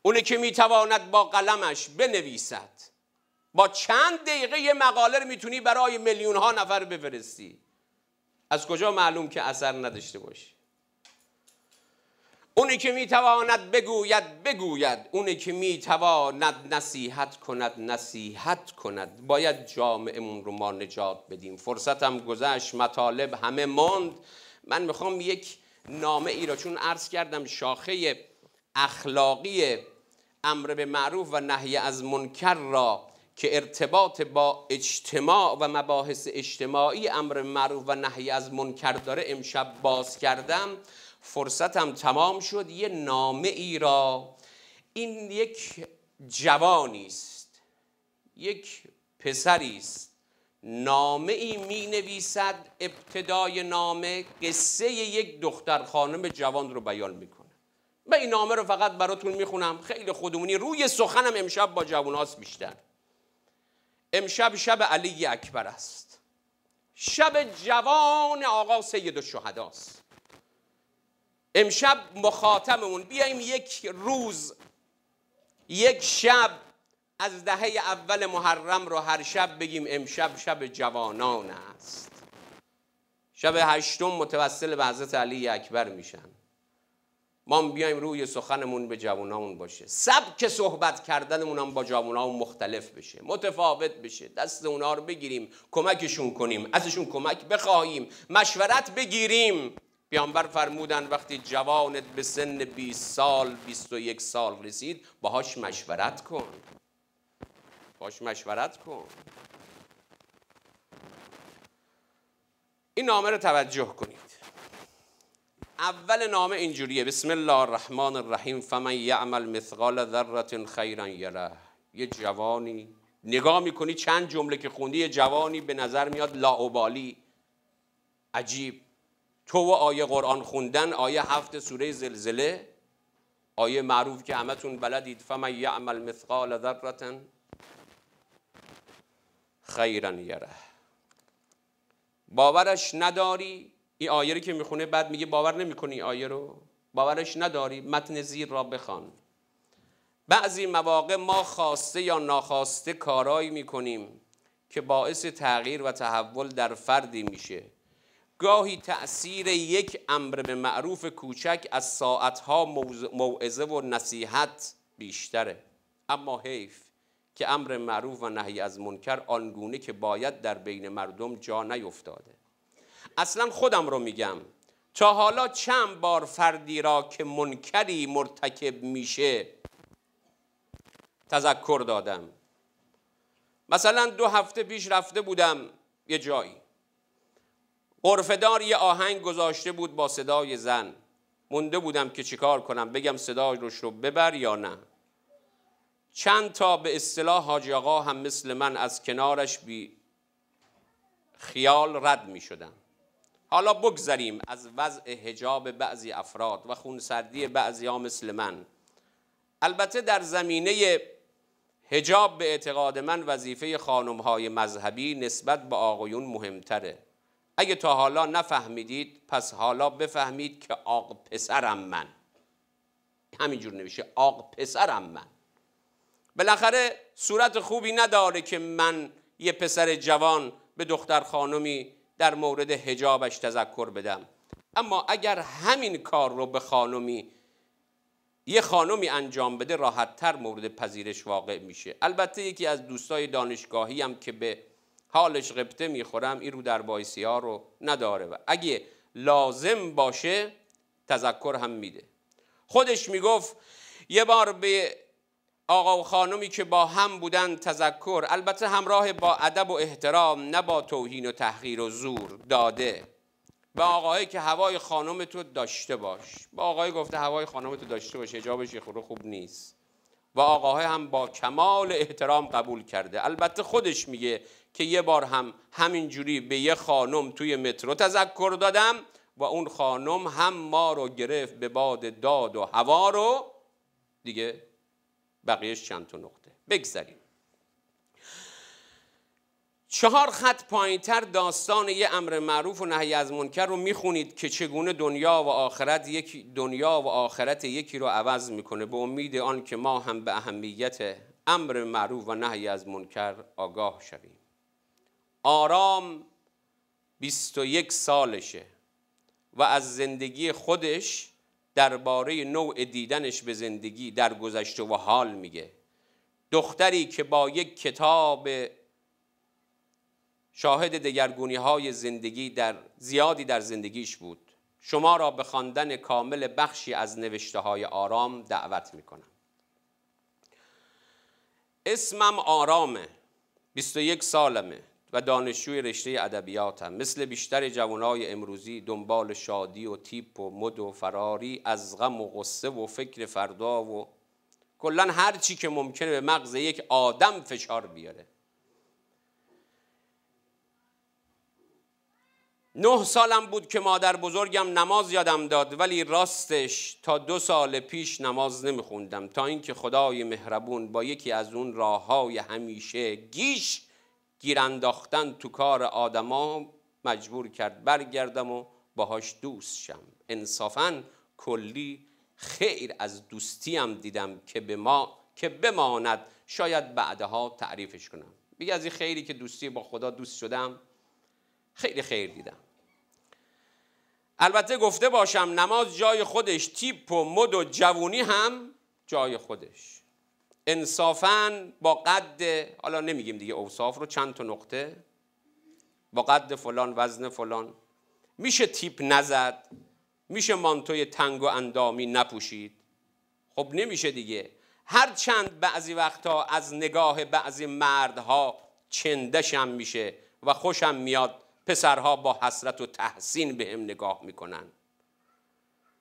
اونی که می‌تواند با قلمش بنویسد. با چند دقیقه یه مقاله رو می‌تونی برای میلیون ها نفر بفرستی. از کجا معلوم که اثر نداشته باشی؟ اونی که می‌تواند بگوید بگوید. اونی که می‌تواند نصیحت کند نصیحت کند. باید جامعمون رو ما نجات بدیم. فرصتم گذشت مطالب همه ماند. من می‌خوام یک نامه ای را چون عرض کردم شاخه اخلاقی امر به معروف و نهی از منکر را که ارتباط با اجتماع و مباحث اجتماعی امر معروف و نهی از منکر داره امشب باز کردم. فرصتم تمام شد. یه نامه ای را این یک جوانی است یک پسری است. نامه ای می نویسد ابتدای نامه قصه یک دختر خانم جوان رو بیان می‌کنه. من این نامه رو فقط براتون می‌خونم. خیلی خودمونی روی سخنم امشب با جواناست بیشتر. امشب شب علی اکبر است. شب جوان آقا سید الشهداست امشب مخاطبمون بیایم یک روز یک شب از دهه اول محرم رو هر شب بگیم امشب شب جوانان است. شب هشتم متوسل به حضرت علی اکبر میشن. ما بیایم روی سخنمون به جوانامون باشه. سبک صحبت کردنمون هم با جوانامون مختلف بشه. متفاوت بشه. دست اونا رو بگیریم کمکشون کنیم. ازشون کمک بخواهیم. مشورت بگیریم. پیامبر فرمودن وقتی جوانت به سن 20 سال 21 سال رسید باهاش مشورت کن. باش مشورت کن. این نامه رو توجه کنید. اول نامه اینجوریه. بسم الله الرحمن الرحیم. فمن یعمل مثقال ذره خیرا یره. یه جوانی نگاه می‌کنی چند جمله که خوندی یه جوانی به نظر میاد لاعبالی عجیب. تو و آیه قرآن خوندن آیه هفت سوره زلزله آیه معروف که همتون بلدید. فمن یعمل مثقال ذره خیرا یره. باورش نداری؟ این آیه رو که می‌خونه بعد میگه باور نمی‌کنی آیه رو. باورش نداری. متن زیر را بخوان. بعضی مواقع ما خواسته یا ناخواسته کارایی می‌کنیم که باعث تغییر و تحول در فردی میشه. گاهی تأثیر یک امر به معروف کوچک از ساعتها موعظه و نصیحت بیشتره. اما حیف که امر معروف و نهی از منکر آنگونه که باید در بین مردم جا نیفتاده. اصلا خودم رو میگم. تا حالا چند بار فردی را که منکری مرتکب میشه تذکر دادم. مثلا دو هفته پیش رفته بودم یه جایی. قرفدار یه آهنگ گذاشته بود با صدای زن. مونده بودم که چیکار کنم بگم صدای روش رو ببر یا نه. چند تا به اصطلاح حاجی آقا هم مثل من از کنارش بی خیال رد می شدن حالا بگذریم از وضع حجاب بعضی افراد و خونسردی بعضی ها مثل من. البته در زمینه حجاب به اعتقاد من وظیفه خانم های مذهبی نسبت به آقایون مهمتره. اگه تا حالا نفهمیدید پس حالا بفهمید که آق پسرم من. همینجور نمیشه آق پسرم من. بالاخره صورت خوبی نداره که من یه پسر جوان به دختر خانمی در مورد هجابش تذکر بدم. اما اگر همین کار رو به خانمی یه خانمی انجام بده راحتتر مورد پذیرش واقع میشه. البته یکی از دوستای دانشگاهی هم که به حالش قبطه می‌خورم این رو در بایسی ها رو نداره و اگه لازم باشه تذکر هم میده. خودش می‌گفت یه بار به آقا و خانمی که با هم بودن تذکر البته همراه با ادب و احترام نه با توهین و تحقیر و زور داده. به آقایی که هوای خانم تو داشته باش. به آقای گفته هوای خانم تو داشته باش اجابش یه خوب نیست. و آقاهای هم با کمال احترام قبول کرده. البته خودش میگه که یه بار هم همینجوری به یه خانم توی مترو تذکر دادم و اون خانم هم ما رو گرفت به باد داد و هوا رو. دیگه بقیهش چند تا نقطه. بگذاریم چهار خط پایینتر داستان یه امر معروف و نهی از منکر رو می‌خونید که چگونه دنیا و آخرت یکی دنیا و آخرت یکی رو عوض می‌کنه. به امید آن که ما هم به اهمیت امر معروف و نهی از منکر آگاه شویم. آرام 21 سالشه و از زندگی خودش درباره نوع دیدنش به زندگی در گذشته و حال میگه. دختری که با یک کتاب شاهد دگرگونی های زندگی در زیادی در زندگیش بود. شما را به خواندن کامل بخشی از نوشته های آرام دعوت می‌کنم. اسمم آرامه. 21 سالمه. و دانشجوی رشته ادبیاتم. مثل بیشتر جوانای امروزی دنبال شادی و تیپ و مد و فراری از غم و غصه و فکر فردا و کلا هر چی که ممکنه به مغز یک آدم فشار بیاره. نه سالم بود که مادر بزرگم نماز یادم داد ولی راستش تا دو سال پیش نماز نمیخوندم. تا اینکه خدای مهربون با یکی از اون راه های همیشه گیش گیر انداختن تو کار آدما مجبور کرد برگردم و باهاش دوست شم. انصافا کلی خیر از دوستی هم دیدم که به ما که بماند. شاید بعدها تعریفش کنم. بگه از این خیری که دوستی با خدا دوست شدم خیلی خیر دیدم. البته گفته باشم نماز جای خودش تیپ و مد و جوونی هم جای خودش. انصافا با قد حالا نمیگیم دیگه اوصاف رو چند تا نقطه. با قد فلان وزن فلان. میشه تیپ نزد میشه مانتوی تنگ و اندامی نپوشید. خب نمیشه دیگه. هر چند بعضی وقتا از نگاه بعضی مردها چندشم میشه و خوشم میاد پسرها با حسرت و تحسین به هم نگاه می‌کنن.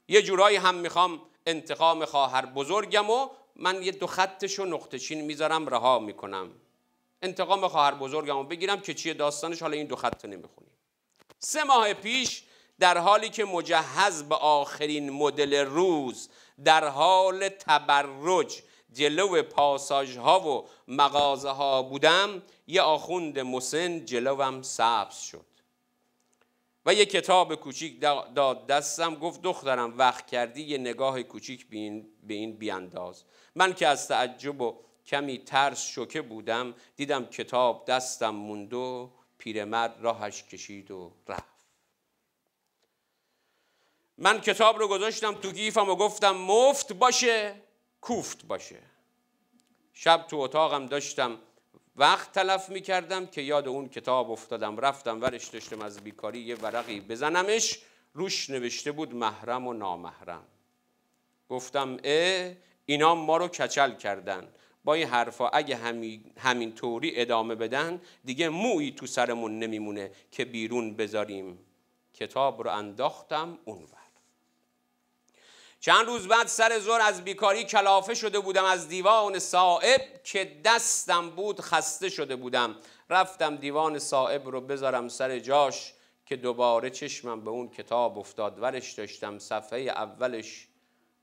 یه جورایی هم می‌خوام انتقام خواهر بزرگم و من یه دو خطش و نقطه چین می‌ذارم رها می‌کنم. انتقام خواهر بزرگم رو بگیرم که چیه داستانش حالا این دو خط نمی‌خونیم. سه ماه پیش در حالی که مجهز به آخرین مدل روز در حال تبرج جلو پاساژ ها و مغازه ها بودم یه آخوند مسن جلوم سبز شد. و یه کتاب کوچیک داد دستم گفت دخترم وقت کردی یه نگاه کوچیک به این بیانداز. من که از تعجب و کمی ترس شوکه بودم دیدم کتاب دستم موند و پیرمرد راهش کشید و رفت. من کتاب رو گذاشتم تو گیفم و گفتم مفت باشه کوفت باشه. شب تو اتاقم داشتم وقت تلف می کردم که یاد اون کتاب افتادم. رفتم ورش داشتم از بیکاری یه ورقی بزنمش روش نوشته بود محرم و نامحرم. گفتم اه اینا ما رو کچل کردن. با این حرفا اگه همین, طوری ادامه بدن دیگه مویی تو سرمون نمیمونه که بیرون بذاریم. کتاب رو انداختم اونور. چند روز بعد سر زور از بیکاری کلافه شده بودم از دیوان صاحب که دستم بود خسته شده بودم. رفتم دیوان صاحب رو بذارم سر جاش که دوباره چشمم به اون کتاب افتاد. ورش داشتم صفحه اولش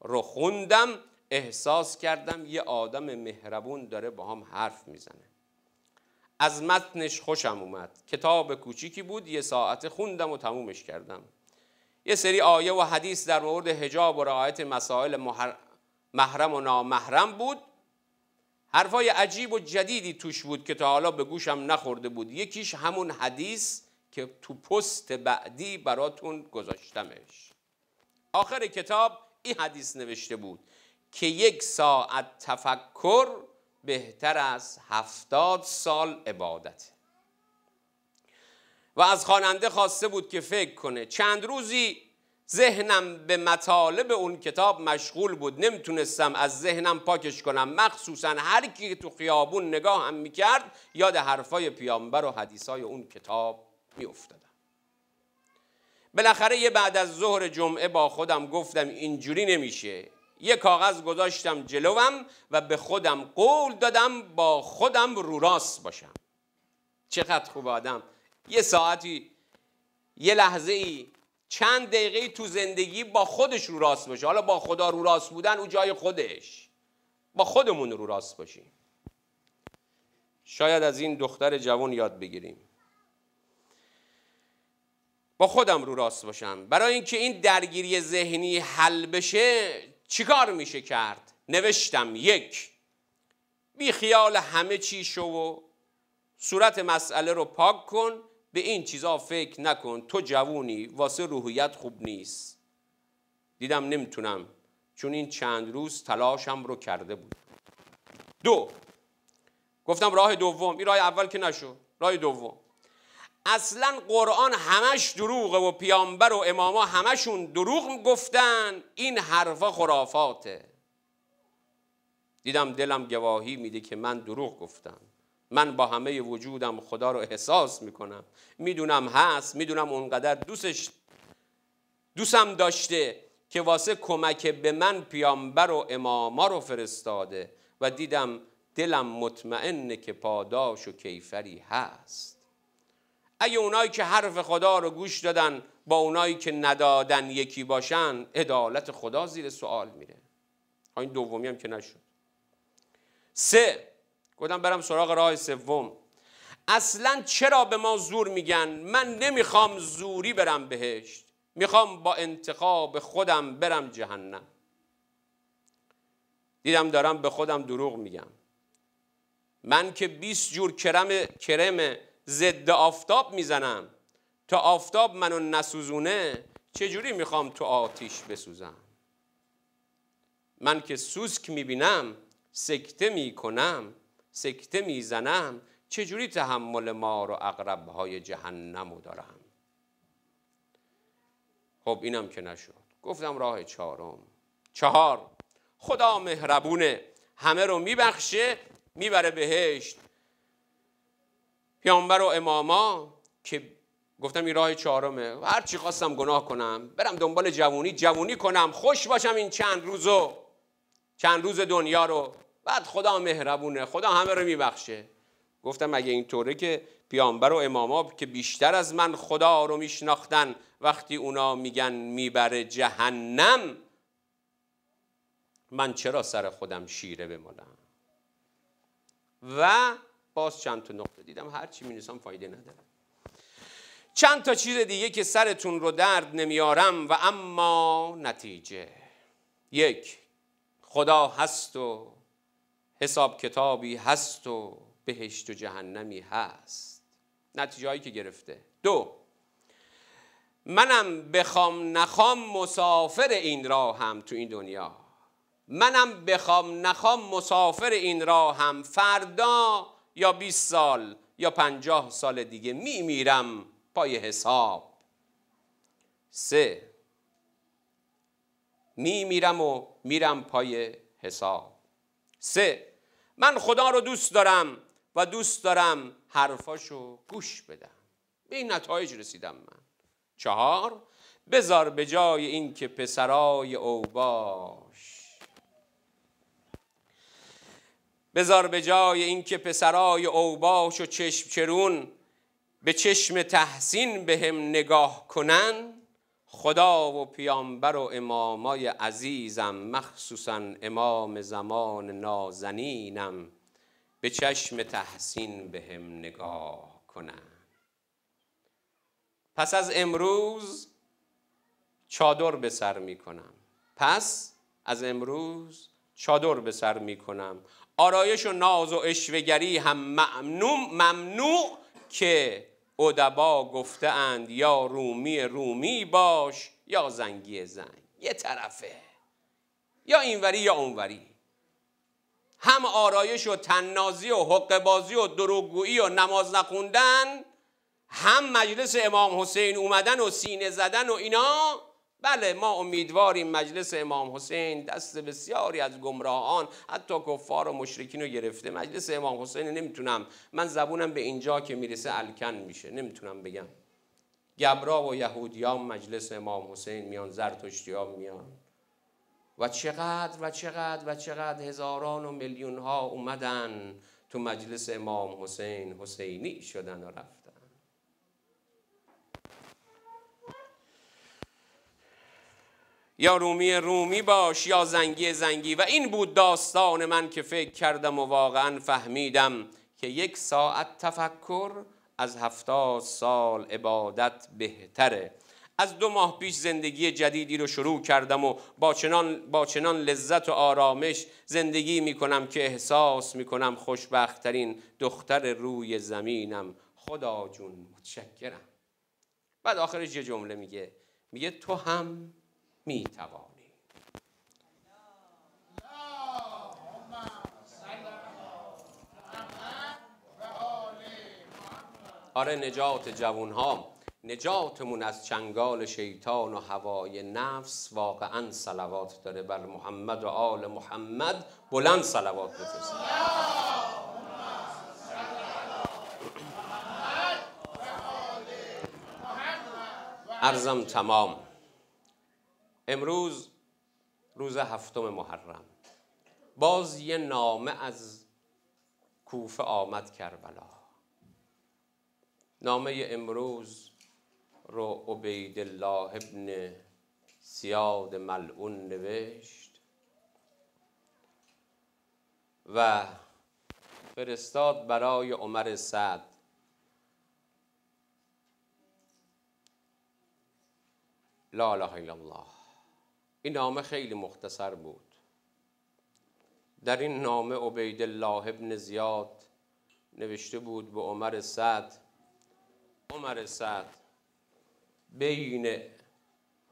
رو خوندم. احساس کردم یه آدم مهربون داره با هم حرف می‌زنه. از متنش خوشم اومد. کتاب کوچیکی بود یه ساعت خوندم و تمومش کردم. یه سری آیه و حدیث در مورد حجاب و رعایت مسائل محرم و نامحرم بود. حرفای عجیب و جدیدی توش بود که تا حالا به گوشم نخورده بود. یکیش همون حدیث که تو پست بعدی براتون گذاشتمش. آخر کتاب این حدیث نوشته بود. که یک ساعت تفکر بهتر از هفتاد سال عبادت. و از خواننده خواسته بود که فکر کنه. چند روزی ذهنم به مطالب اون کتاب مشغول بود. نمی‌تونستم از ذهنم پاکش کنم. مخصوصا هر کی تو خیابون نگاه هم می‌کرد یاد حرفای پیامبر و حدیثای اون کتاب میافتادم. بالاخره یه بعد از ظهر جمعه با خودم گفتم اینجوری نمیشه. یه کاغذ گذاشتم جلوم و به خودم قول دادم با خودم رو راست باشم. چقدر خوب آدم. یه ساعتی یه لحظه ای چند دقیقه تو زندگی با خودش رو راست باشه. حالا با خدا رو راست بودن او جای خودش. با خودمون رو راست باشیم. شاید از این دختر جوان یاد بگیریم. با خودم رو راست باشم. برای اینکه این درگیری ذهنی حل بشه چیکار میشه کرد؟ نوشتم یک. بی خیال همه چی شو و صورت مسئله رو پاک کن. به این چیزا فکر نکن. تو جوونی واسه روحیت خوب نیست. دیدم نمی‌تونم چون این چند روز تلاشم رو کرده بود. دو. گفتم راه دوم. این راه اول که نشو. راه دوم. اصلا قرآن همش دروغه و پیامبر و اماما همشون دروغ گفتن. این حرفا خرافاته. دیدم دلم گواهی میده که من دروغ گفتم. من با همه وجودم خدا رو احساس می‌کنم. می‌دونم هست می‌دونم اونقدر دوستش دوستم داشته که واسه کمک به من پیامبر و اماما رو فرستاده. و دیدم دلم مطمئنه که پاداش و کیفری هست. اگه اونایی که حرف خدا رو گوش دادن با اونایی که ندادن یکی باشن عدالت خدا زیر سوال میره. این دومی هم که نشد. سه گفتم برم سراغ راه سوم. اصلا چرا به ما زور میگن؟ من نمی‌خوام زوری برم بهشت. می‌خوام با انتخاب خودم برم جهنم. دیدم دارم به خودم دروغ میگم. من که 20 جور کرم کرم ضد آفتاب می‌زنم. تا آفتاب منو نسوزونه چجوری می‌خوام تو آتیش بسوزم؟ من که سوسک می‌بینم سکته می‌کنم سکته می‌زنم چجوری تحمل مار و اقرب های جهنم رو دارم؟ خب اینم که نشد. گفتم راه چهارم. چهار. خدا مهربونه. همه رو میبخشه می‌بره بهشت. پیامبر و اماما که گفتم این راه چهارمه. هر چی خواستم گناه کنم. برم دنبال جوونی. جوونی کنم. خوش باشم این چند روزو. چند روز دنیا رو. بعد خدا مهربونه. خدا همه رو میبخشه. گفتم اگه اینطوره که پیامبر و اماما که بیشتر از من خدا رو میشناختن وقتی اونا میگن می‌بره جهنم من چرا سر خودم شیره بمالم؟ و باز چند تا نقطه دیدم. هر چی می فایده نداره. چند تا چیز دیگه که سرتون رو درد نمیارم و اما نتیجه. یک خدا هست و حساب کتابی هست و بهشت و جهنمی هست. نتیجه هایی که گرفته. دو منم بخوام نخوام مسافر این راه هم تو این دنیا. منم بخوام نخوام مسافر این راه هم. فردا یا 20 سال یا 50 سال دیگه میمیرم پای حساب. سه میمیرم و میرم پای حساب. سه من خدا رو دوست دارم و دوست دارم حرفاشو گوش بدم. به این نتایج رسیدم من. چهار بذار به جای این که پسرای اوباش بذار به جای این که پسرای اوباش و چشم چرون به چشم تحسین به هم نگاه کنن خدا و پیامبر و امامای عزیزم مخصوصا امام زمان نازنینم به چشم تحسین به هم نگاه کنن. پس از امروز چادر به سر می کنم پس از امروز چادر به سر می‌کنم. آرایش و ناز و اشوگری هم ممنوع, ممنوع که ادبا گفته اند یا رومی رومی باش یا زنگی زنگ. یه طرفه. یا اینوری یا اونوری. هم آرایش و تننازی و حق بازی و دروگویی و نماز نخوندن هم مجلس امام حسین اومدن و سینه زدن و اینا بله ما امیدواریم مجلس امام حسین دست بسیاری از گمراهان حتی کفار و مشرکین رو گرفته. مجلس امام حسین نمی‌تونم من زبونم به اینجا که می‌رسه الکن میشه. نمی‌تونم بگم. گبرا و یهودیان مجلس امام حسین میان زرتشتیان میان. و چقدر و چقدر و چقدر هزاران و میلیون ها اومدن تو مجلس امام حسین حسینی شدن و رفتن. یا رومی رومی باش یا زنگی زنگی. و این بود داستان من که فکر کردم و واقعا فهمیدم که یک ساعت تفکر از هفتاد سال عبادت بهتره. از دو ماه پیش زندگی جدیدی رو شروع کردم و با چنان, با چنان لذت و آرامش زندگی می کنم که احساس می کنم خوشبختترین دختر روی زمینم. خدا جون متشکرم. بعد آخرش یه جمله میگه میگه تو هم می توانی آره نجات جوون ها نجاتمون از چنگال شیطان و هوای نفس واقعا صلوات داره. بر محمد و آل محمد بلند صلوات بفرستید ارزم تمام. امروز روز هفتم محرم. باز یه نامه از کوفه آمد کربلا. نامه امروز رو عبید الله ابن سیاد ملعون نوشت و فرستاد برای عمر سعد. لا اله الا الله. این نامه خیلی مختصر بود. در این نامه عبید الله ابن زیاد نوشته بود به عمر سعد عمر سعد بین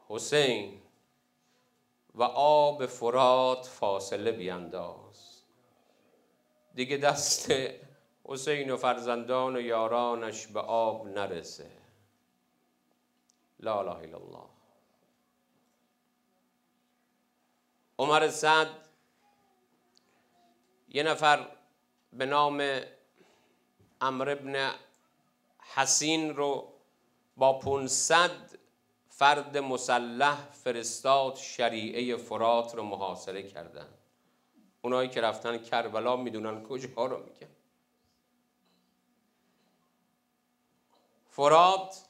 حسین و آب فرات فاصله بینداز. دیگه دست حسین و فرزندان و یارانش به آب نرسه. لا اله الا الله. عمر سعد یه نفر به نام امر ابن حسین رو با 500 فرد مسلح فرستاد شریعه فرات رو محاصره کردن. اونایی که رفتن کربلا می‌دونن کجا رو میگن. فرات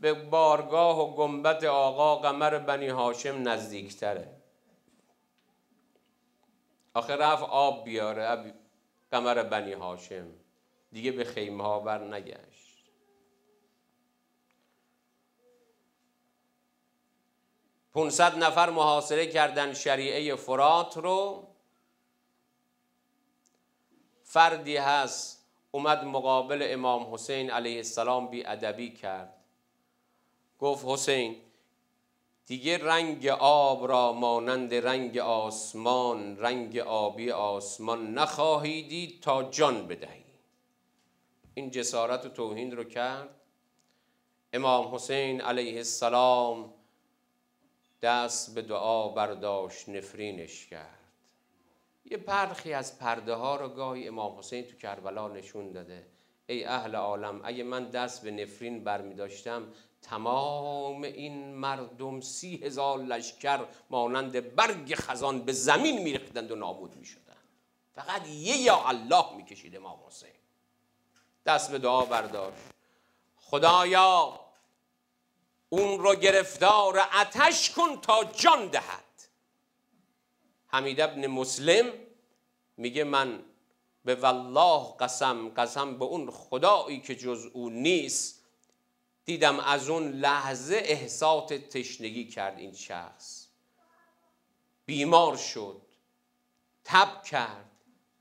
به بارگاه و گنبت آقا قمر بنی هاشم نزدیکتره. آخه رفت آب بیاره قمر بنی هاشم. دیگه به خیمه ها بر نگشت. 500 نفر محاصره کردن شریعه فرات رو. فردی هست اومد مقابل امام حسین علیه السلام بی ادبی کرد. گفت حسین دیگه رنگ آب را مانند رنگ آسمان رنگ آبی آسمان نخواهی دید تا جان بدهی. این جسارت و توهین رو کرد. امام حسین علیه السلام دست به دعا برداشت نفرینش کرد. یه برخی از پرده ها رو گاهی امام حسین تو کربلا نشون داده. ای اهل عالم اگه من دست به نفرین برمی داشتم تمام این مردم سی هزار لشکر مانند برگ خزان به زمین میریختند و نابود می‌شدند. فقط یه یا الله می‌کشید امام حسین. دست به دعا برداشت. خدایا اون رو گرفتار اتش کن تا جان دهد. حمید ابن مسلم میگه من به والله قسم قسم به اون خدایی که جز او نیست. دیدم از اون لحظه احساس تشنگی کرد این شخص. بیمار شد تب کرد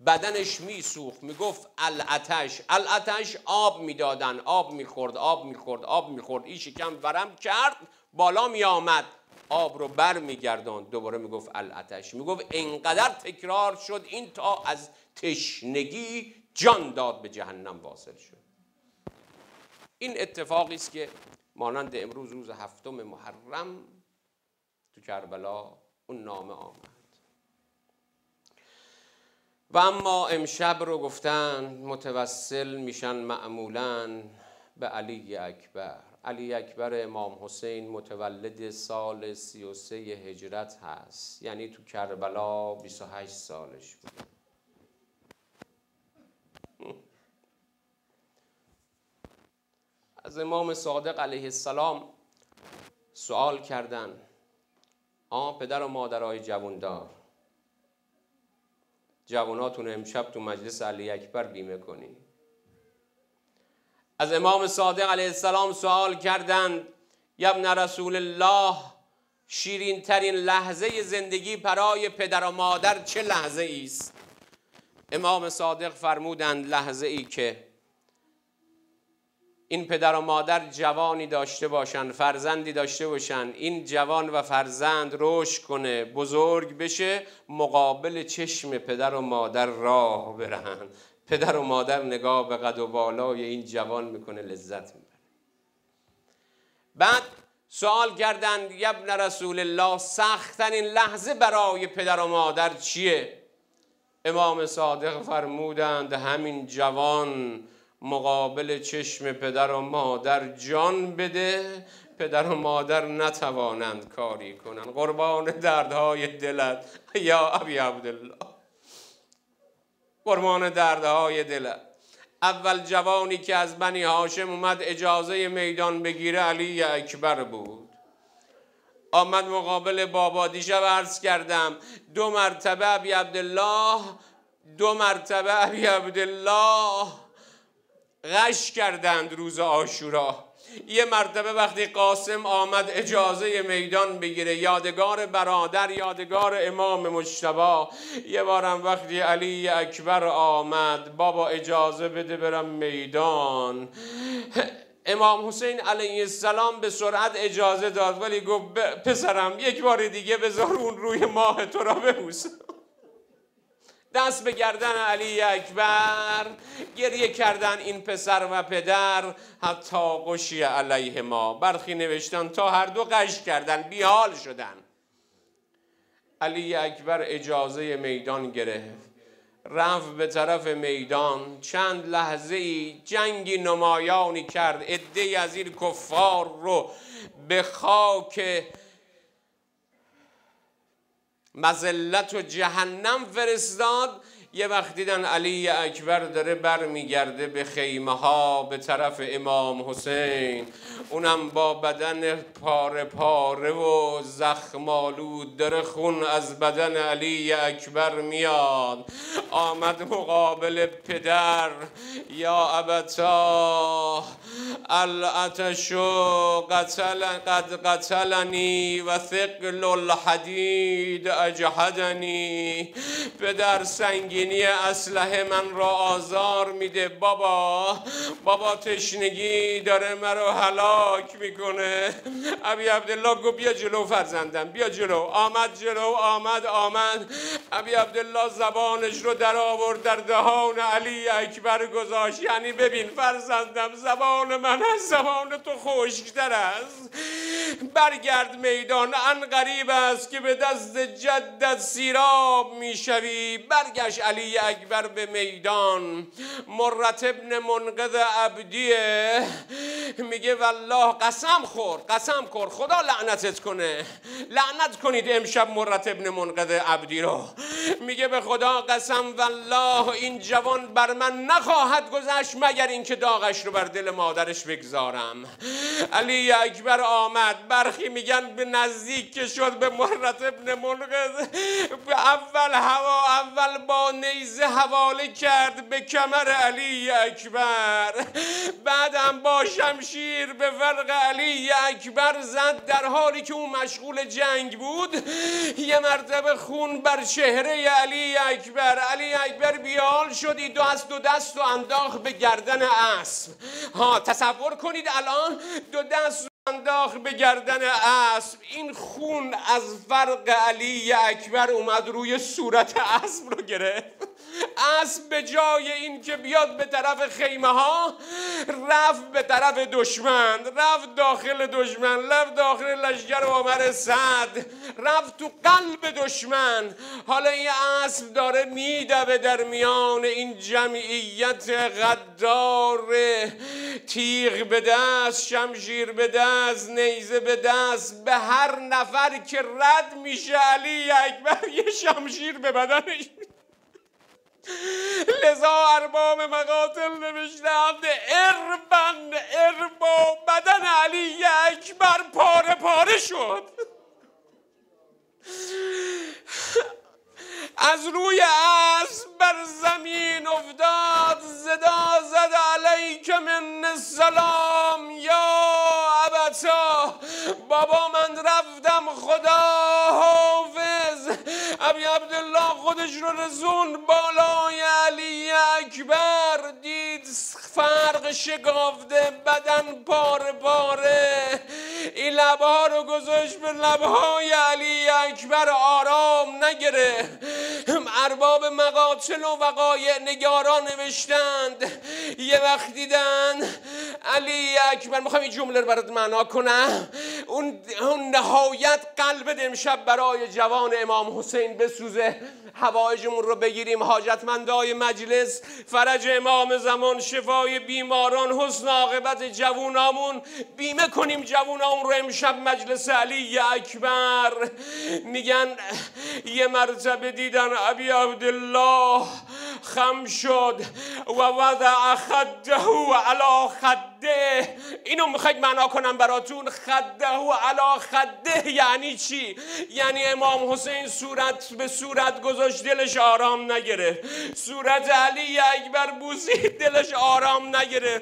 بدنش میسوخت می‌گفت الاتش الاتش آب می‌دادن آب می‌خورد آب می‌خورد آب می‌خورد. این شکم ورم کرد بالا میآمد. آب رو بر میگردان دوباره می‌گفت الاتش. می‌گفت انقدر تکرار شد این تا از تشنگی جان داد به جهنم واصل شد. این اتفاقی است که مانند امروز روز هفتم محرم تو کربلا اون نامه آمد. و اما امشب رو گفتن متوسل میشن معمولا به علی اکبر. علی اکبر امام حسین متولد سال 33 هجرت هست. یعنی تو کربلا 28 سالش بود. از امام صادق علیه السلام سوال کردن. آ پدر و مادرای جووندار. جواناتون امشب تو مجلس علی اکبر بیمه کنی از امام صادق علیه السلام سوال کردند یبن رسول الله شیرین ترین لحظه زندگی برای پدر و مادر چه لحظه است؟ امام صادق فرمودند لحظه ای که این پدر و مادر جوانی داشته باشند فرزندی داشته باشند این جوان و فرزند رشد کنه بزرگ بشه مقابل چشم پدر و مادر راه برن پدر و مادر نگاه به قد و بالای این جوان می‌کنه لذت می‌بره. بعد سوال کردند یبن رسول الله سختترین لحظه برای پدر و مادر چیه؟ امام صادق فرمودند همین جوان مقابل چشم پدر و مادر جان بده. پدر و مادر نتوانند کاری کنند. قربان دردهای دلت یا ابی عبدالله. قربان دردهای دلت. اول جوانی که از بنی هاشم اومد اجازه میدان بگیره علی اکبر بود. آمد مقابل بابا دیشب عرض کردم دو مرتبه ابی عبدالله دو مرتبه ابی عبدالله. غش کردند روز آشورا یه مرتبه وقتی قاسم آمد اجازه میدان بگیره یادگار برادر یادگار امام مجتبا یه بارم وقتی علی اکبر آمد بابا اجازه بده برم میدان. امام حسین علیه السلام به سرعت اجازه داد ولی گفت پسرم یک بار دیگه بذار اون روی ماه تو را ببوسم. دست به گردن علی اکبر گریه کردن این پسر و پدر حتی قشی علیه ما. برخی نوشتن تا هر دو قش کردن بیحال شدن. علی اکبر اجازه میدان گرفت. رفت به طرف میدان چند لحظه ای جنگی نمایانی کرد. عده از این کفار رو به خاک مزلت و جهنم فرستاد. یه وقت دیدن علی اکبر داره برمیگرده به خیمه ها به طرف امام حسین. اونم با بدن پاره پاره و زخمالود داره خون از بدن علی اکبر میاد. آمد مقابل پدر یا ابتا الاتشو قتل قد قتلنی و ثقل الحدید اجحدنی. پدر سنگینی اسلحه من را آزار میده. بابا بابا تشنگی داره مرا هلاک می‌کنه. ابی عبدالله گو بیا جلو فرزندم بیا جلو. آمد جلو آمد آمد. ابی عبدالله زبانش رو در آورد در دهان علی اکبر گذاشت. یعنی ببین فرزندم زبان من از زبان تو خشکتر است. برگرد میدان ان غریب است که به دست جدت سیراب می‌شوی. برگشت علی اکبر به میدان. مرت ابن منقذ عبدیه. میگه والله قسم خور قسم خور خدا لعنتت کنه. لعنت کنید امشب مرت ابن منقذ عبدی رو. میگه به خدا قسم والله این جوان بر من نخواهد گذشت مگر اینکه داغش رو بر دل مادرش بگذارم. علی اکبر آمد. برخی میگن به نزدیک که شد به مرت ابن منقذ. اول هوا اول با نیزه حواله کرد به کمر علی اکبر. بعدم با شمشیر به فرق علی اکبر زد در حالی که اون مشغول جنگ بود. یه مرتبه خون بر چهره علی اکبر. علی اکبر بیال شدی دو از دو دست و انداخت به گردن اسب. ها تصور کنید الان دو دست انداخت به گردن اسب. این خون از فرق علی اکبر اومد روی صورت اسب رو گرفت. اسب به جای این که بیاد به طرف خیمه ها رفت به طرف دشمن رفت داخل دشمن رفت داخل لشکر عمر سعد رفت تو قلب دشمن. حالا این اسب داره میدوه در میان این جمعیت غدار. تیغ به دست شمشیر به دست نیزه به دست به هر نفر که رد میشه علی اکبر یه شمشیر به بدنش ارباب مقاتل نوشتند اربن اربا بدن علی اکبر پاره پاره شد. از روی اسب بر زمین افتاد. زدا زد علیک من السلام. یا ابتا بابا من رفتم خدا حافظ. ابی عبدالله خودش رو رزون فرق شکافته بدن پاره پاره. این لبها رو گذاشت به لبهای علی اکبر آرام نگره. ارباب مقاتل و وقایع نگاران نوشتند. یه وقت دیدن علی اکبر می‌خوام این جمله رو برات معنا کنم. اون, اون نهایت قلب امشب برای جوان امام حسین بسوزه. هوایجمون رو بگیریم. حاجتمندای مجلس فرج امام زمان شفای بیماران حسن عاقبت جوونامون. بیمه کنیم جوونامون رو امشب مجلس علی اکبر. میگن یه مرتبه دیدن ابی عبدالله خم شد و وضع خده علا خده. اینو می‌خواید معنا کنم براتون؟ خده علا خده. یعنی چی؟ یعنی امام حسین صورت به صورت گذاشت دلش آرام نگره صورت علی اکبر بوسید دلش آرام نگره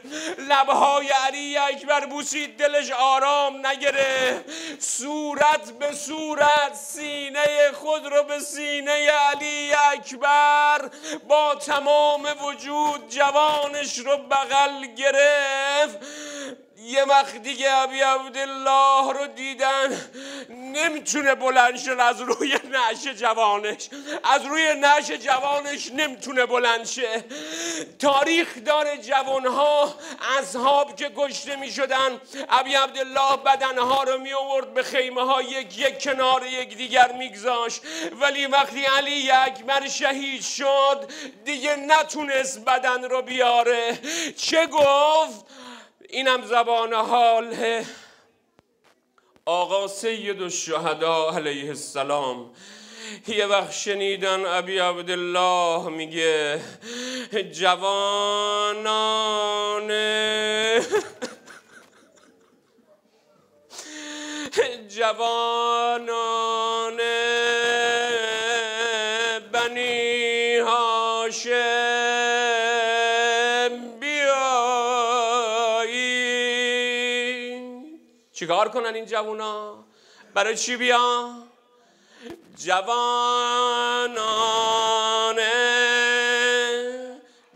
لبهای علی اکبر بوسید دلش آرام نگره صورت به صورت سینه خود رو به سینه علی اکبر با تمام وجود جوانش رو بغل گرفت. یه وقت دیگه ابی عبدالله رو دیدن. نمی‌تونه بلند شد از روی نعش جوانش. از روی نعش جوانش نمی‌تونه بلند شه. تاریخ داره جوانها اصحاب که کشته می‌شدن. ابی عبدالله بدنها رو می آورد به خیمه ها یک یک کنار یک دیگر میگذاشت. ولی وقتی علی اکبر شهید شد دیگه نتونست بدن رو بیاره. چه گفت؟ اینم زبان حال آقا سید الشهدا علیه السلام. یه وقت شنیدن ابی عبدالله میگه جوانان. جوانان. کنن این جوونا؟ برای چی بیان؟ جوانان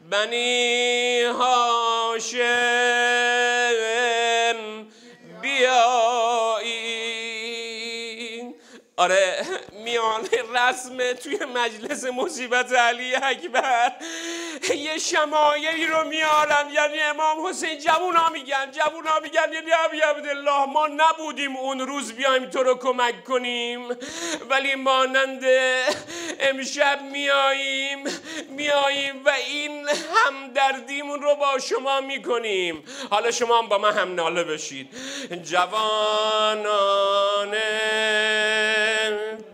بنی هاشم. رسم توی مجلس مصیبت علی اکبر. یه شمایلی رو میارن یعنی امام حسین جوونا میگن جوونا میگن یعنی ابی عبدالله ما نبودیم اون روز بیایم تو رو کمک کنیم. ولی مانند امشب میاییم میاییم و این همدردیمون رو با شما می‌کنیم. حالا شما هم با من هم ناله بشید. جوانان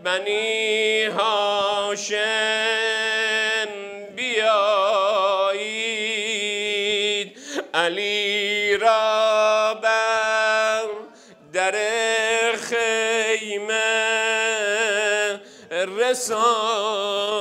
بنی هاشم بیایید. علی را بر در خیمه رسانی